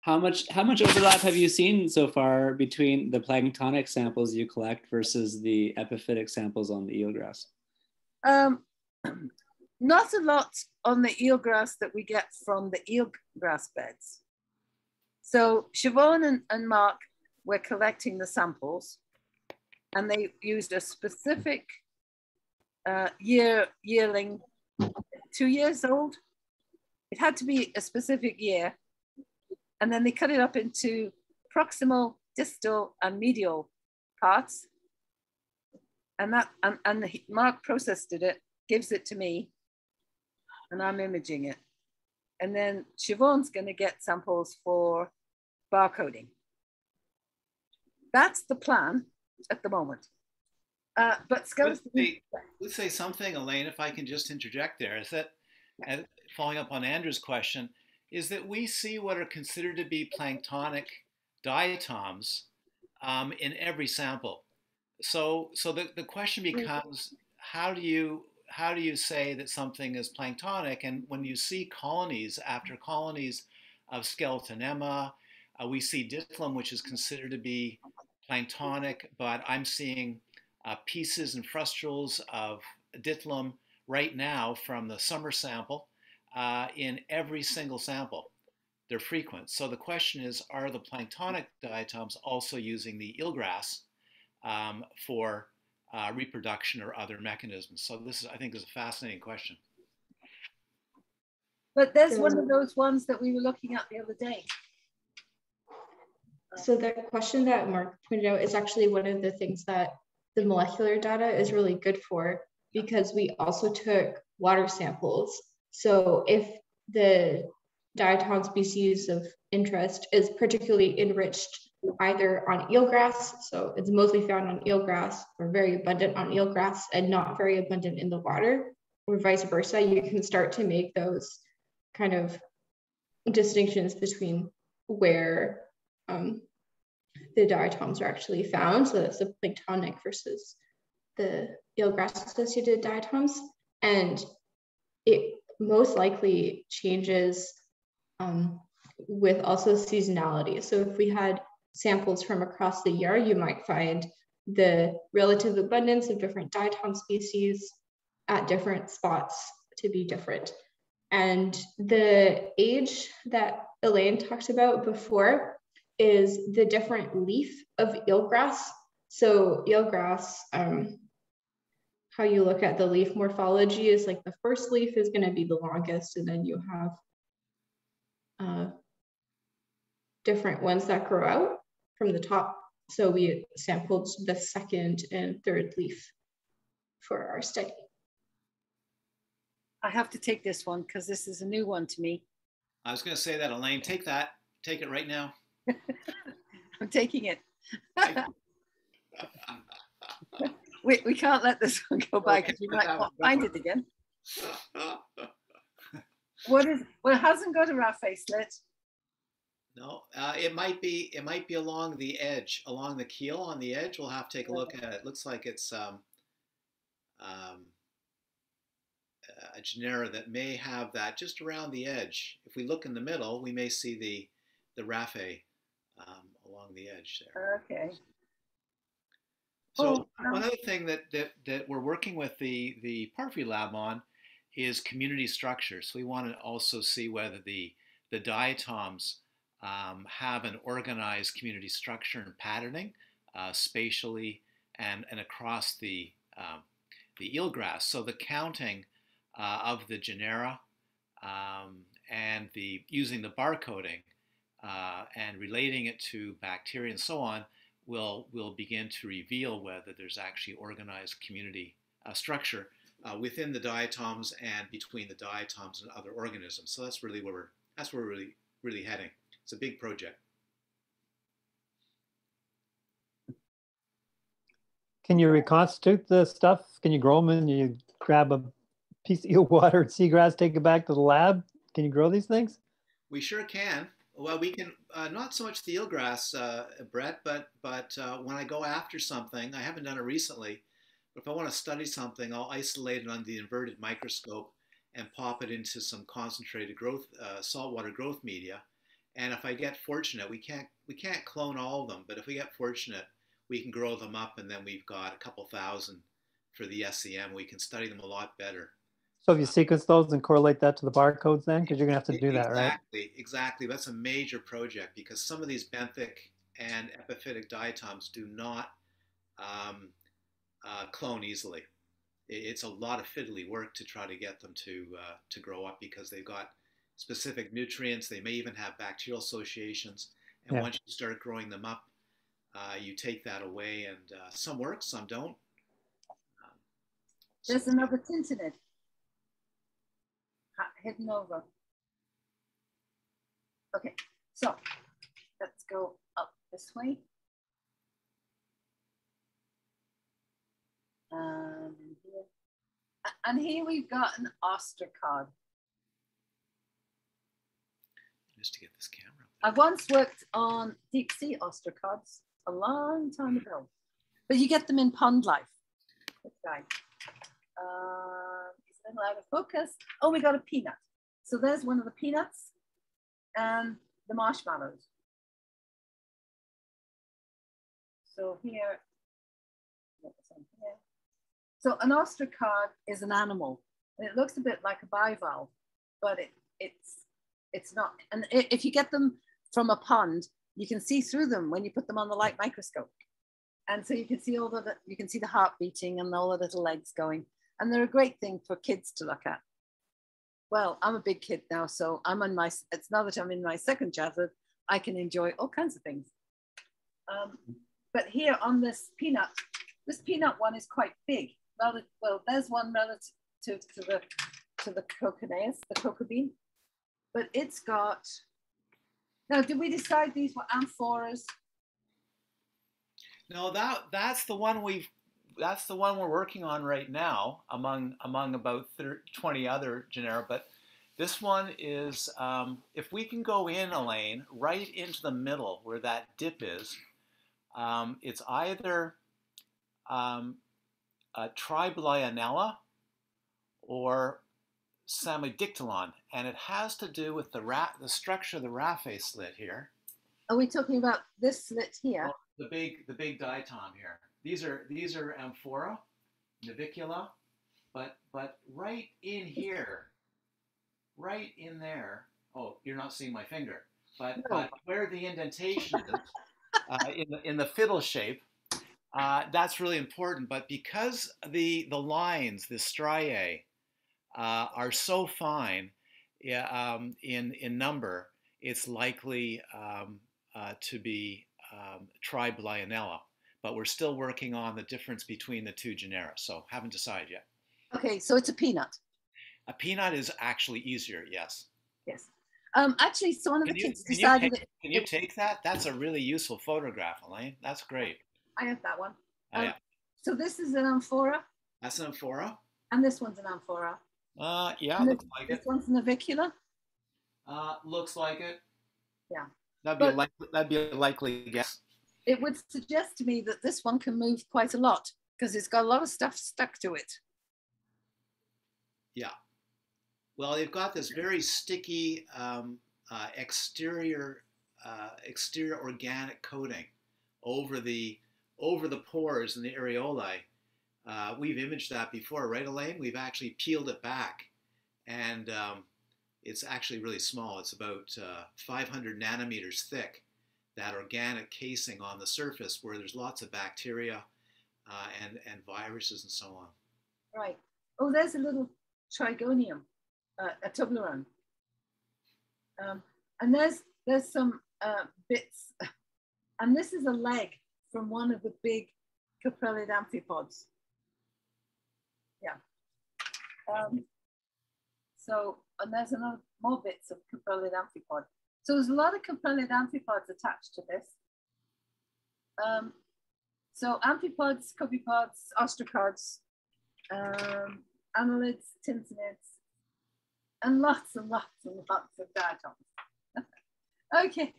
How much how much overlap have you seen so far between the planktonic samples you collect versus the epiphytic samples on the eelgrass? Um, *clears throat* not a lot on the eelgrass that we get from the eelgrass beds. So Siobhan and, and Mark were collecting the samples and they used a specific uh, year yearling, two years old. It had to be a specific year. And then they cut it up into proximal, distal, and medial parts. And that and, and Mark processed it, gives it to me, and I'm imaging it. And then Siobhan's going to get samples for barcoding. That's the plan at the moment. Uh, but Let's say, let's say something, Elaine, if I can just interject there, is that, and following up on Andrew's question, is that we see what are considered to be planktonic diatoms um, in every sample. So, so the, the question becomes, how do you how do you say that something is planktonic? And when you see colonies after colonies of skeletonema, uh, we see Ditylum, which is considered to be planktonic, but I'm seeing uh, pieces and frustules of Ditylum right now from the summer sample uh, in every single sample. They're frequent. So the question is, are the planktonic diatoms also using the eelgrass um, for uh, reproduction or other mechanisms? So this is, I think, is a fascinating question. but there's one of those ones that we were looking at the other day. So the question that Mark pointed out is actually one of the things that the molecular data is really good for because we also took water samples. So if the diatom species of interest is particularly enriched either on eelgrass, so it's mostly found on eelgrass or very abundant on eelgrass and not very abundant in the water, or vice versa, you can start to make those kind of distinctions between where um, the diatoms are actually found. So that's the planktonic versus the eelgrass associated diatoms. And it most likely changes um, with also seasonality. So if we had samples from across the year, you might find the relative abundance of different diatom species at different spots to be different. And the age that Elaine talked about before is the different leaf of eelgrass. So eelgrass, um, how you look at the leaf morphology is like the first leaf is going to be the longest, and then you have uh, different ones that grow out from the top. So we sampled the second and third leaf for our study. I have to take this one because this is a new one to me. I was going to say that, Elaine. Take that. Take it right now. *laughs* I'm taking it. *laughs* we, we can't let this one go by because we might not find it again. *laughs* what is well it hasn't got a raphe slit. No, uh, it might be it might be along the edge, along the keel on the edge. We'll have to take a look at it. it looks like it's um, um, a genera that may have that just around the edge. If we look in the middle, we may see the the raphe um, along the edge there. Okay. So oh, one other thing that, that that we're working with the the Parfrey Lab on is community structure. So we want to also see whether the the diatoms um, have an organized community structure and patterning uh, spatially and, and across the, um, the eelgrass. So the counting uh, of the genera um, and the using the barcoding uh, and relating it to bacteria and so on will, will begin to reveal whether there's actually organized community uh, structure uh, within the diatoms and between the diatoms and other organisms. So that's really where we're, that's where we're really, really heading. It's a big project. Can you reconstitute the stuff? Can you grow them and you grab a piece of *laughs* water and seagrass, take it back to the lab? Can you grow these things? We sure can. Well, we can uh, not so much eelgrass, uh, Brett, but but uh, when I go after something, I haven't done it recently. But if I want to study something, I'll isolate it under the inverted microscope and pop it into some concentrated growth uh, saltwater growth media, and if I get fortunate, we can't we can't clone all of them, but if we get fortunate, we can grow them up, and then we've got a couple thousand for the SEM. We can study them a lot better. So if you sequence those and correlate that to the barcodes, then because you're gonna have to do that, exactly, right? Exactly, exactly. That's a major project because some of these benthic and epiphytic diatoms do not um, uh, clone easily. It's a lot of fiddly work to try to get them to uh, to grow up because they've got specific nutrients. They may even have bacterial associations. And yeah. once you start growing them up, uh, you take that away, and uh, some work, some don't. Um, There's another tint in it, hidden over. Okay, so let's go up this way. Um, here. And here we've got an ostracod Just to get this camera. I once worked on deep sea ostracods a long time ago, but you get them in pond life. This guy. Um, a little out of focus. Oh, we got a peanut. So there's one of the peanuts and the marshmallows. So here, so an ostracod is an animal, and it looks a bit like a bivalve, but it, it's it's not, and if you get them from a pond, you can see through them when you put them on the light microscope. And so you can see all the, you can see the heart beating and all the little legs going. And they're a great thing for kids to look at. Well, I'm a big kid now, so I'm on my, it's now that I'm in my second childhood, I can enjoy all kinds of things. Um, but here on this peanut, this peanut one is quite big. Well, well there's one relative to, to the to the Cocconeis, the cocoa bean but it's got, now did we decide these were amphoras? No, that that's the one we've that's the one we're working on right now among among about 30, 20 other genera. But this one is um, if we can go in, Elaine, right into the middle where that dip is. Um, it's either um, a Tryblionella or Psammodictyon, and it has to do with the ra- the structure of the raphe slit here. Are we talking about this slit here? the big the big diatom here. These are these are amphora, navicula, but but right in here, right in there. Oh, you're not seeing my finger, but, No. but where the indentation is uh, in the in the fiddle shape, uh, that's really important. But because the the lines, the striae, uh, are so fine um, in in number, it's likely um, uh, to be um, Tryblionella. But we're still working on the difference between the two genera, so haven't decided yet. Okay, so it's a peanut. A peanut is actually easier, yes. Yes. Um, actually, so one of the Can you, kids can you decided take, that can you take that? That's a really useful photograph, Elaine. That's great. I have that one. Oh, Um, yeah. So this is an amphora, That's an amphora. and this one's an amphora. Uh, yeah, And looks like This it. one's an avicula. Uh, looks like it. Yeah. That'd be a likely. That'd be a likely guess. It would suggest to me that this one can move quite a lot because it's got a lot of stuff stuck to it. Yeah. Well, they've got this very sticky um, uh, exterior uh, exterior organic coating over the over the pores and the areolae. Uh, we've imaged that before, right, Elaine? We've actually peeled it back, and um, it's actually really small. It's about uh, 500 nanometers thick. That organic casing on the surface, where there's lots of bacteria uh, and and viruses and so on. Right. Oh, there's a little trigonium, uh, a tubulum. Um, and there's there's some uh, bits, and this is a leg from one of the big caprellid amphipods. Yeah. Um, so, and there's another more bits of caprellid amphipod. So there's a lot of caprellid amphipods attached to this. Um, so amphipods, copepods, ostracods, um, annelids, tintinnids, and lots and lots and lots of diatoms. *laughs* okay,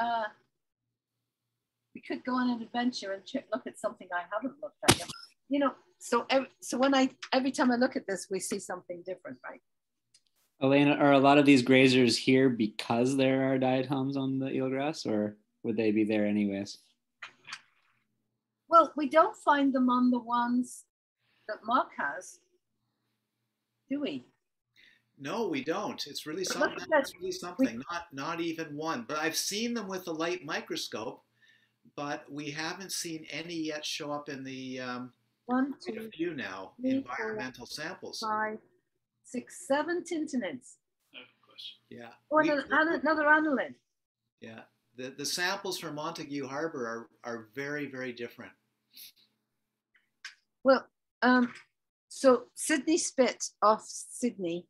uh, we could go on an adventure and look at something I haven't looked at yet. You know, so every, so when I every time I look at this, we see something different, right? Elena, are a lot of these grazers here because there are diatoms on the eelgrass, or would they be there anyways? Well, we don't find them on the ones that Mark has, do we? No, we don't. It's really something. at. It's really something. Not not even one. But I've seen them with a light microscope, but we haven't seen any yet show up in the um, One, two, a few now three, environmental samples. five, six, seven tintinnids. Yeah. Oh, we- and an- and another annelid. yeah. The the samples from Montague Harbor are are very very different. Well, um, so Sidney Spit off Sidney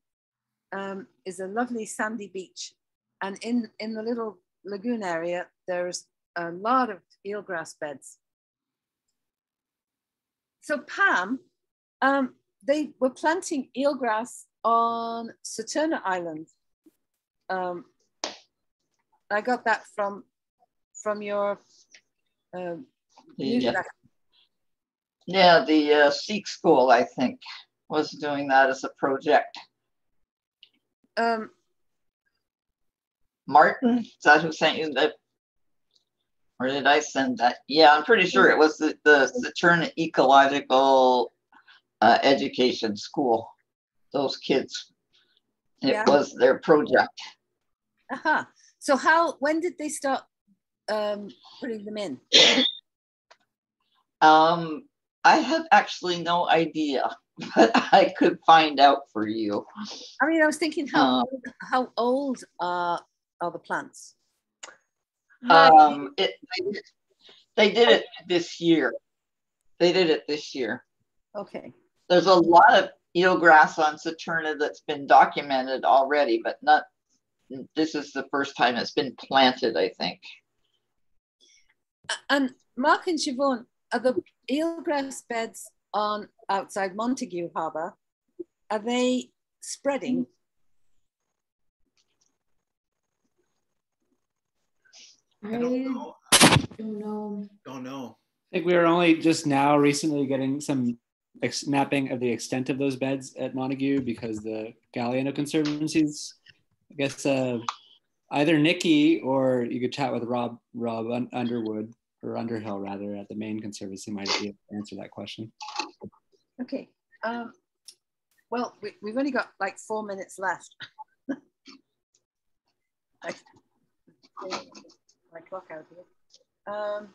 um, is a lovely sandy beach, and in in the little lagoon area, there's a lot of eelgrass beds. So Pam, um, they were planting eelgrass on Saturna Island. Um, I got that from from your um, Yeah. Yeah, the uh, Sikh school, I think, was doing that as a project. Um, Martin, is that who sent you that? Or did I send that? Yeah, I'm pretty sure it was the, the Saturn Ecological uh, Education School. Those kids. It Yeah. was their project. Aha. So how when did they start um, putting them in? Um, I have actually no idea, *laughs* but I could find out for you. I mean, I was thinking how Uh, old, how old are are the plants? Um, it, they, did- they did it this year. They did it this year. Okay. There's a lot of eelgrass on Saturna that's been documented already, but not. This is the first time it's been planted, I think. And Mark and Siobhan, are the eelgrass beds on outside Montague Harbour? Are they spreading? I don't know. don't know. Don't know. I think we were only just now recently getting some ex- mapping of the extent of those beds at Montague because the Galiano Conservancies, I guess uh, either Nikki or you could chat with Rob Rob Un- Underwood or Underhill rather at the main Conservancy might be able to answer that question. Okay. Um, well, we, we've only got like four minutes left. *laughs* My clock out here. Um,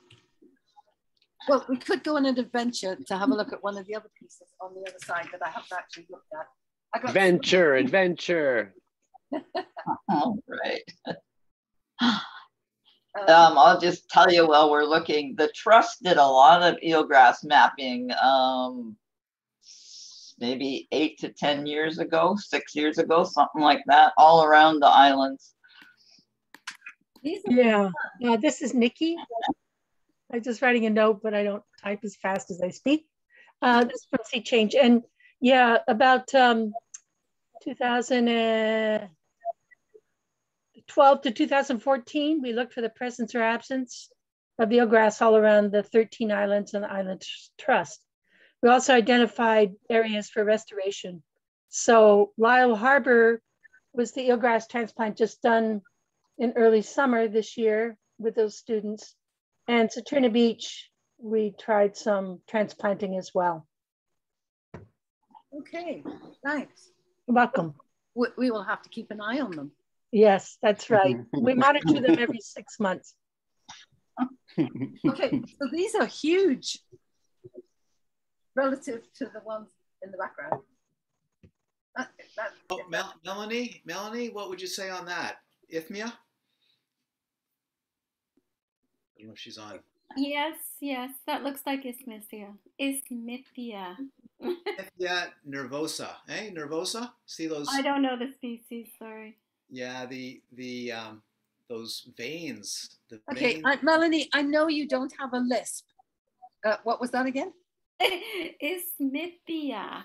well, we could go on an adventure to have a look at one of the other pieces on the other side that I haven't actually looked at. I got Adventure, adventure. *laughs* All right. *sighs* uh, Um, I'll just tell you while we're looking, the trust did a lot of eelgrass mapping, um, maybe eight to 10 years ago, six years ago, something like that, all around the islands. Yeah, uh, this is Nikki. I'm just writing a note, but I don't type as fast as I speak. Uh, this is from Sea Change. And yeah, about um, 2012 to 2014, we looked for the presence or absence of eelgrass all around the 13 islands and the Island Trust. We also identified areas for restoration. So Lyall Harbor was the eelgrass transplant just done in early summer this year with those students. And Saturna Beach, we tried some transplanting as well. okay, thanks. Welcome. We, we will have to keep an eye on them. Yes, that's *laughs* right. We monitor them every six months. Okay, so these are huge relative to the ones in the background. That, that, Oh, Mel- Melanie, Melanie, what would you say on that? Isthmia? I don't know if she's on. Yes, yes, that looks like Ismithia. Ismithia. Isthmia nervosa, eh? Nervosa? See those? I don't know the species, sorry. Yeah, the the um, those veins. The okay, veins. uh, Melanie, I know you don't have a lisp. Uh, what was that again? *laughs* Ismithia.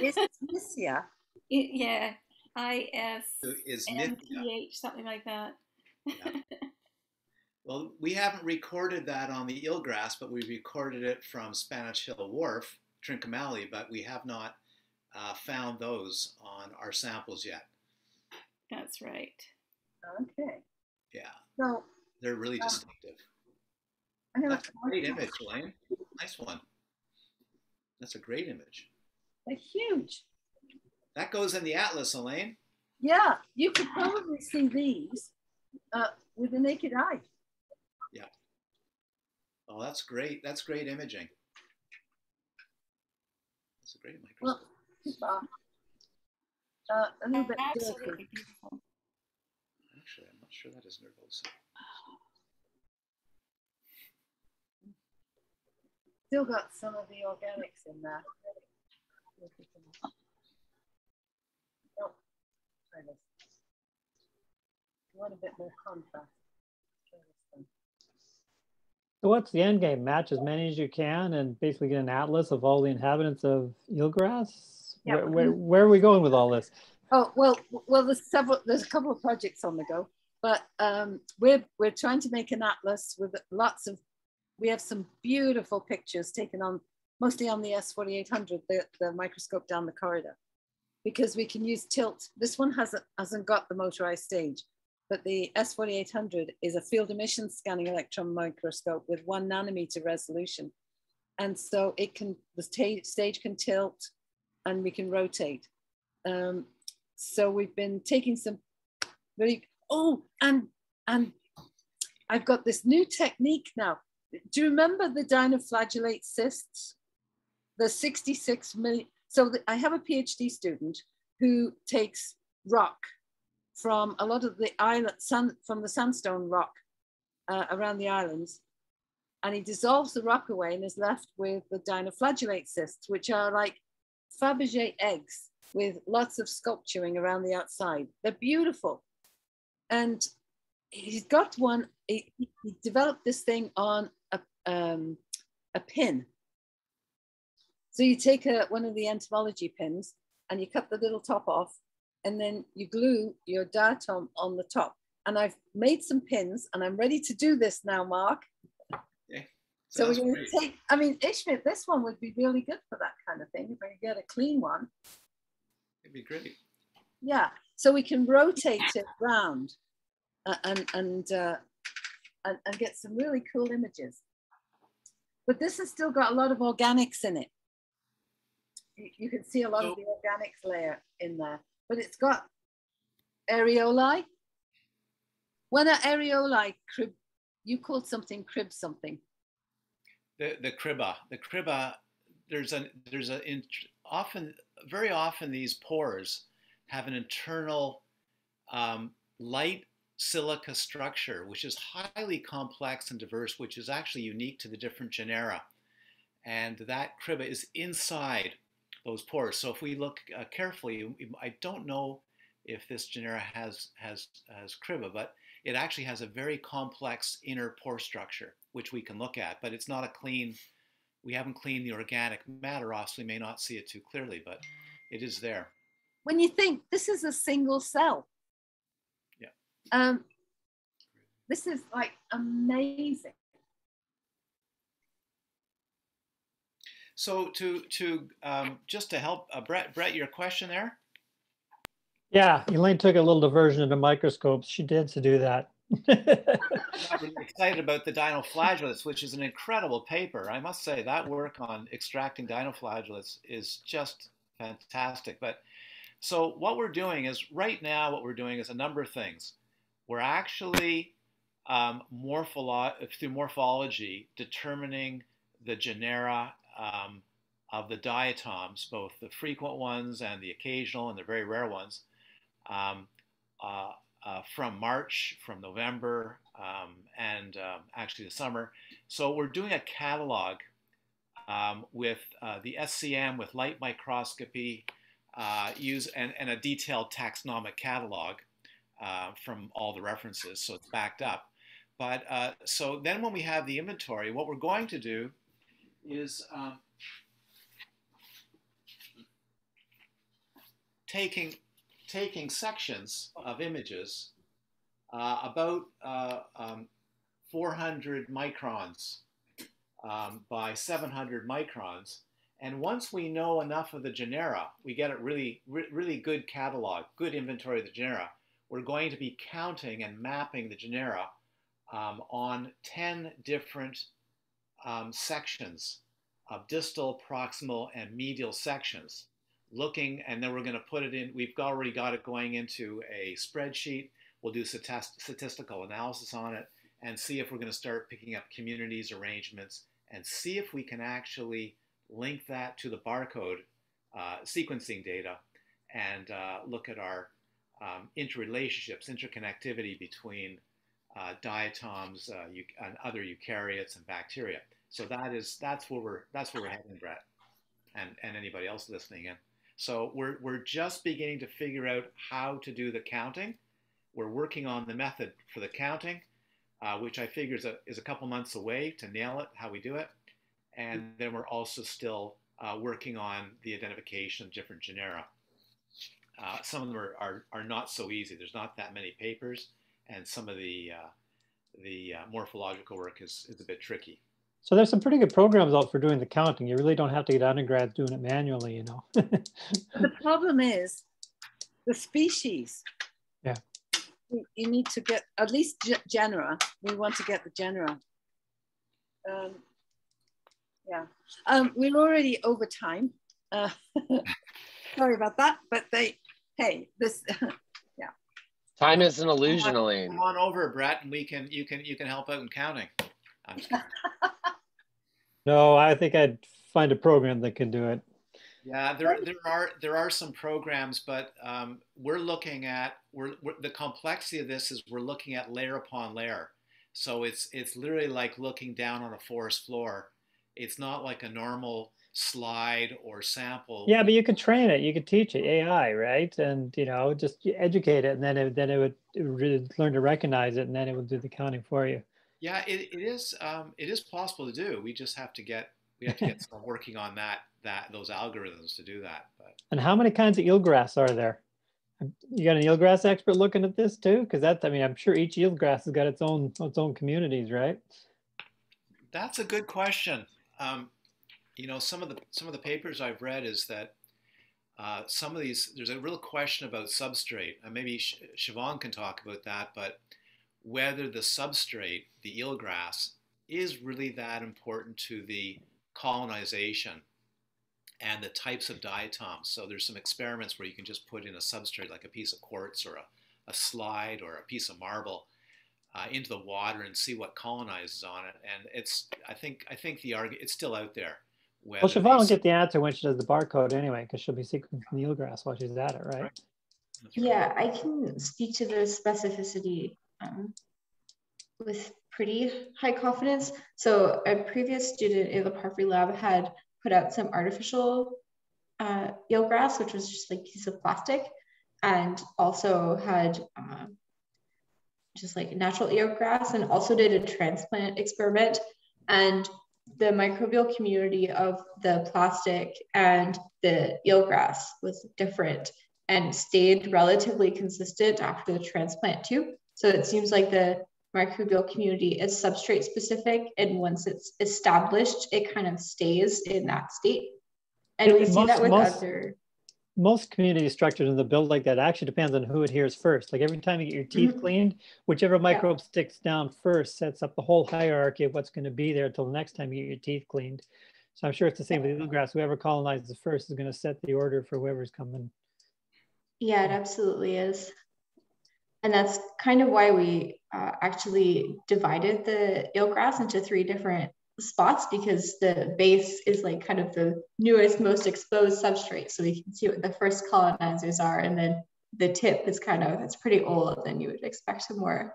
Is Misia? *laughs* Yeah, I S is M Mithia. T H, something like that. *laughs* Well, we haven't recorded that on the eelgrass, but we recorded it from Spanish Hill Wharf, Trincomalee, but we have not uh, found those on our samples yet. That's right. Okay, Yeah, so they're really Ah. distinctive. I'm. That's a great image, Elaine. Nice one. That's a great image. They're huge. That goes in the atlas, Elaine. Yeah, you could probably see these uh, with the naked eye. Oh, that's great. That's great imaging. That's a great Well, microscope. too. Uh, a little bit Absolutely dirty. beautiful. Actually, I'm not sure that is nervosa. Still got some of the organics in there. Nope. Try this. You want a bit more contrast. Try this one. So what's the end game? Match as many as you can and basically get an atlas of all the inhabitants of eelgrass? Yeah. Where, where, where are we going with all this? Oh well, well. There's several. There's a couple of projects on the go, but um, we're we're trying to make an atlas with lots of. We have some beautiful pictures taken on mostly on the S4800, the, the microscope down the corridor, because we can use tilt. This one hasn't hasn't got the motorized stage, but the S4800 is a field emission scanning electron microscope with one nanometer resolution, and so it can the stage can tilt, and we can rotate. Um, so we've been taking some really oh and and I've got this new technique now. Do you remember the dinoflagellate cysts? The 66 million. So the, I have a PhD student who takes rock from a lot of the island sun from the sandstone rock uh, around the islands, and he dissolves the rock away and is left with the dinoflagellate cysts, which are like Fabergé eggs with lots of sculpturing around the outside. They're beautiful. And he's got one, he, he developed this thing on a, um, a pin. So you take a, one of the entomology pins and you cut the little top off and then you glue your diatom on the top. And I've made some pins and I'm ready to do this now, Mark. So we're going to take, I mean, Isthmia, this one would be really good for that kind of thing if I get a clean one. It'd be great. Yeah, so we can rotate it round uh, and, and uh, and, and get some really cool images. But this has still got a lot of organics in it. You, you can see a lot So- of the organics layer in there, but it's got areolae. When are areolae crib, you called something crib something. the the cribra the cribra there's a there's a in, often very often these pores have an internal um, light silica structure which is highly complex and diverse which is actually unique to the different genera and that cribra is inside those pores so if we look uh, carefully i don't know if this genera has has has cribra but it actually has a very complex inner pore structure, which we can look at, but it's not a clean, we haven't cleaned the organic matter off, so we may not see it too clearly, but it is there. When you think this is a single cell. Yeah. Um, this is like amazing. So to, to um, just to help, uh, Brett, Brett, your question there? Yeah, Elaine took a little diversion into microscopes. She did to do that. *laughs* I'm really excited about the dinoflagellates, which is an incredible paper. I must say that work on extracting dinoflagellates is just fantastic. But so what we're doing is right now, what we're doing is a number of things. We're actually um, morpholo- through morphology determining the genera um, of the diatoms, both the frequent ones and the occasional and the very rare ones. Um, uh, uh, from March, from November, um, and um, actually the summer. So we're doing a catalog um, with uh, the SEM with light microscopy, uh, use and, and, a detailed taxonomic catalog uh, from all the references, so it's backed up. But so then when we have the inventory, what we're going to do is um, taking taking sections of images uh, about uh, um, 400 microns um, by 700 microns. And once we know enough of the genera, we get a really, re really good catalog, good inventory of the genera. We're going to be counting and mapping the genera um, on 10 different um, sections of distal, proximal, and medial sections looking, and then we're going to put it in. We've already got it going into a spreadsheet. We'll do statistical analysis on it and see if we're going to start picking up communities, arrangements, and see if we can actually link that to the barcode uh, sequencing data and uh, look at our um, interrelationships, interconnectivity between uh, diatoms uh, and other eukaryotes and bacteria. So that is that's where we're that's where we're heading, Brett, and and anybody else listening in. So we're, we're just beginning to figure out how to do the counting. We're working on the method for the counting, uh, which I figure is a, is a couple months away to nail it, how we do it. And then we're also still uh, working on the identification of different genera. Uh, some of them are, are, are, not so easy. There's not that many papers, and some of the, uh, the uh, morphological work is, is a bit tricky. So there's some pretty good programs out for doing the counting. You really don't have to get undergrads doing it manually, you know. *laughs* the problem is the species. Yeah. You, you need to get at least genera. We want to get the genera. Um, yeah. Um, we're already over time. Uh, *laughs* sorry about that, but they, hey, this, yeah. *laughs* Time is an illusion, come on, Elaine. Come on over, Brett, and we can you can you can help out in counting. *laughs* no, I think I'd find a program that can do it. Yeah, there, there are there are some programs, but um, we're looking at we're, we're, the complexity of this is we're looking at layer upon layer. So it's it's literally like looking down on a forest floor. It's not like a normal slide or sample. Yeah, but you could train it. You could teach it AI, right? And you know, just educate it, and then it, then it would, it would learn to recognize it, and then it would do the counting for you. Yeah, it, it is um, it is possible to do. We just have to get we have to get *laughs* some working on that that those algorithms to do that. But and how many kinds of eelgrass are there? You got an eelgrass expert looking at this too? Because that's I mean I'm sure each eelgrass has got its own its own communities, right? That's a good question. Um, you know, some of the some of the papers I've read is that uh, some of these there's a real question about substrate. Uh, maybe Siobhan can talk about that, but whether the substrate, the eelgrass, is really that important to the colonization and the types of diatoms. So there's some experiments where you can just put in a substrate like a piece of quartz or a, a slide or a piece of marble uh, into the water and see what colonizes on it. And it's, I think, I think the argument, it's still out there. Well, Siobhan will get the answer when she does the barcode anyway, because she'll be sequencing the eelgrass while she's at it, right? right. Yeah, I can speak to the specificity um, with pretty high confidence. So a previous student in the Parfrey lab had put out some artificial uh, eelgrass, which was just like a piece of plastic, and also had uh, just like natural eelgrass, and also did a transplant experiment. And the microbial community of the plastic and the eelgrass was different and stayed relatively consistent after the transplant too. So it seems like the microbial community is substrate specific and once it's established, it kind of stays in that state. And we see that with most, other most community structures in the build like that actually depends on who adheres first. Like every time you get your teeth mm -hmm. cleaned, whichever microbe yeah. sticks down first sets up the whole hierarchy of what's going to be there until the next time you get your teeth cleaned. So I'm sure it's the same with the eelgrass. Whoever colonizes first is going to set the order for whoever's coming. Yeah, it absolutely is. And that's kind of why we uh, actually divided the eelgrass into three different spots because the base is like kind of the newest, most exposed substrate. So we can see what the first colonizers are. And then the tip is kind of, it's pretty old and you would expect a more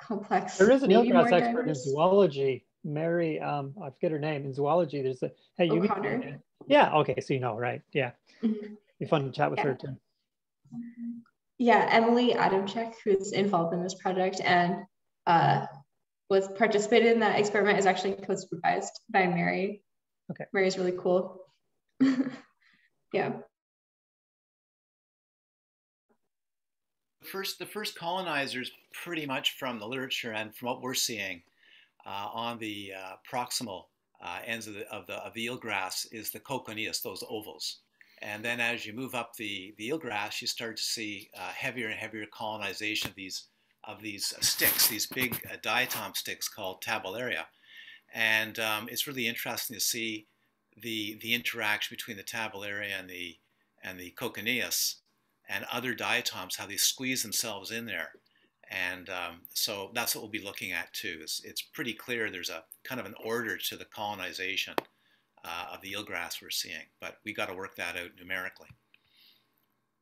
complex. There is an eelgrass expert in zoology, Mary, um, I forget her name, in zoology. There's a, hey, you O'Connor. Yeah, okay, so you know, right, yeah. Be fun to chat with yeah. her too. Yeah, Emily Adamczyk, who's involved in this project and uh, was participated in that experiment, is actually co-supervised by Mary. Okay. Mary's really cool. *laughs* yeah. The First, the first colonizers, pretty much from the literature and from what we're seeing uh, on the uh, proximal uh, ends of the, of the, of the eelgrass, is the Cocconeis, those ovals. And then as you move up the, the eelgrass, you start to see uh, heavier and heavier colonization of these, of these sticks, these big uh, diatom sticks called tabularia. And um, it's really interesting to see the, the interaction between the tabularia and the, and the Cocconeis and other diatoms, how they squeeze themselves in there. And um, so that's what we'll be looking at too. It's, it's pretty clear there's a kind of an order to the colonization uh, of the eelgrass we're seeing, but we got to work that out numerically.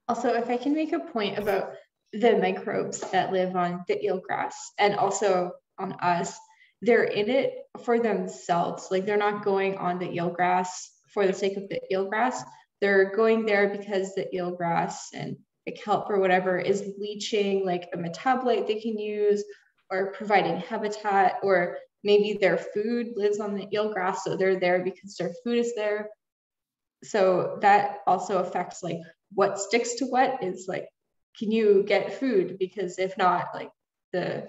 Also, if I can make a point about the microbes that live on the eelgrass and also on us, they're in it for themselves. Like they're not going on the eelgrass for the sake of the eelgrass. They're going there because the eelgrass and the kelp or whatever is leaching like a metabolite they can use or providing habitat or maybe their food lives on the eelgrass so they're there because their food is there so that also affects like what sticks to what is like can you get food? Because if not like the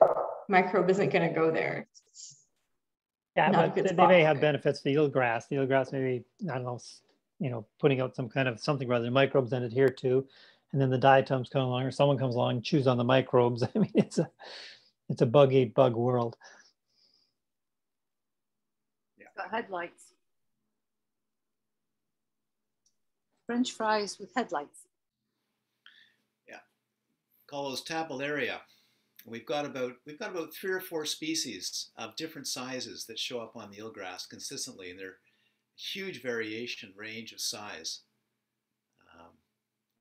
microbe isn't going to go there. Yeah but they may have benefits to the eelgrass the eelgrass maybe i don't know you know putting out some kind of something rather than microbes than adhere to and then the diatoms come along or someone comes along and chews on the microbes. *laughs* I mean it's a it's a bug eat bug world. Got headlights. French fries with headlights. Yeah, call those tabularia. We've got about we've got about three or four species of different sizes that show up on the eelgrass consistently, and they're huge variation range of size um,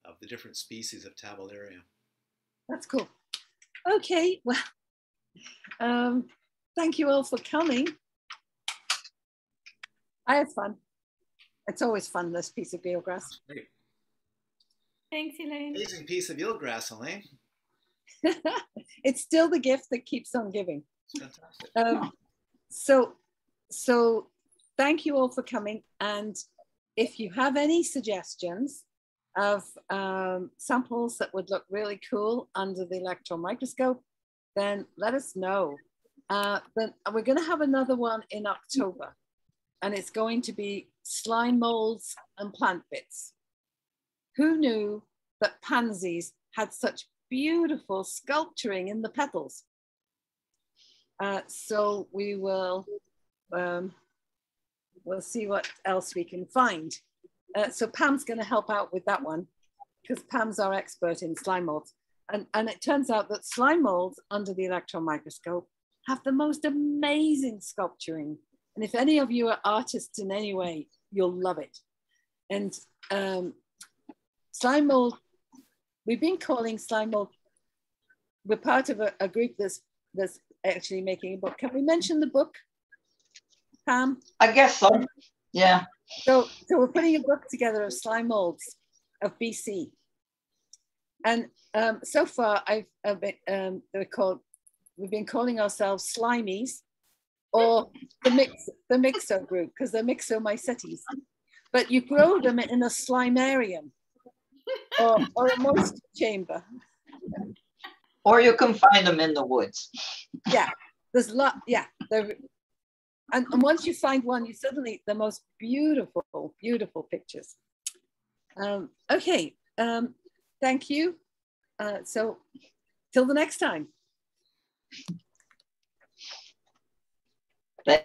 of the different species of tabularia. That's cool. Okay, well, um, thank you all for coming. I had fun. It's always fun, this piece of eelgrass. Thanks, Elaine. Amazing piece of eelgrass, Elaine. *laughs* it's still the gift that keeps on giving. Um, so, so thank you all for coming. And if you have any suggestions of um, samples that would look really cool under the electron microscope, then let us know. Uh, then we're going to have another one in October and it's going to be slime molds and plant bits. Who knew that pansies had such beautiful sculpturing in the petals? Uh, so we will, um, we'll see what else we can find. Uh, so Pam's going to help out with that one because Pam's our expert in slime molds. And, and it turns out that slime molds under the electron microscope have the most amazing sculpturing. And if any of you are artists in any way, you'll love it. And um, slime mold, we've been calling slime mold, we're part of a, a group that's, that's actually making a book. Can we mention the book, Pam? I guess so. Yeah. So, so we're putting a book together of slime molds of BC. And um, so far, I've, I've been, um, they're called, we've been calling ourselves slimies or the mix, the mixo group because they're mycetes. But you grow them in a slimarium or, *laughs* or a moist chamber. Or you can find them in the woods. Yeah, there's lot. Yeah, and, and once you find one, you suddenly the most beautiful, beautiful pictures. Um, okay, um, thank you. Uh, so, till the next time. Thank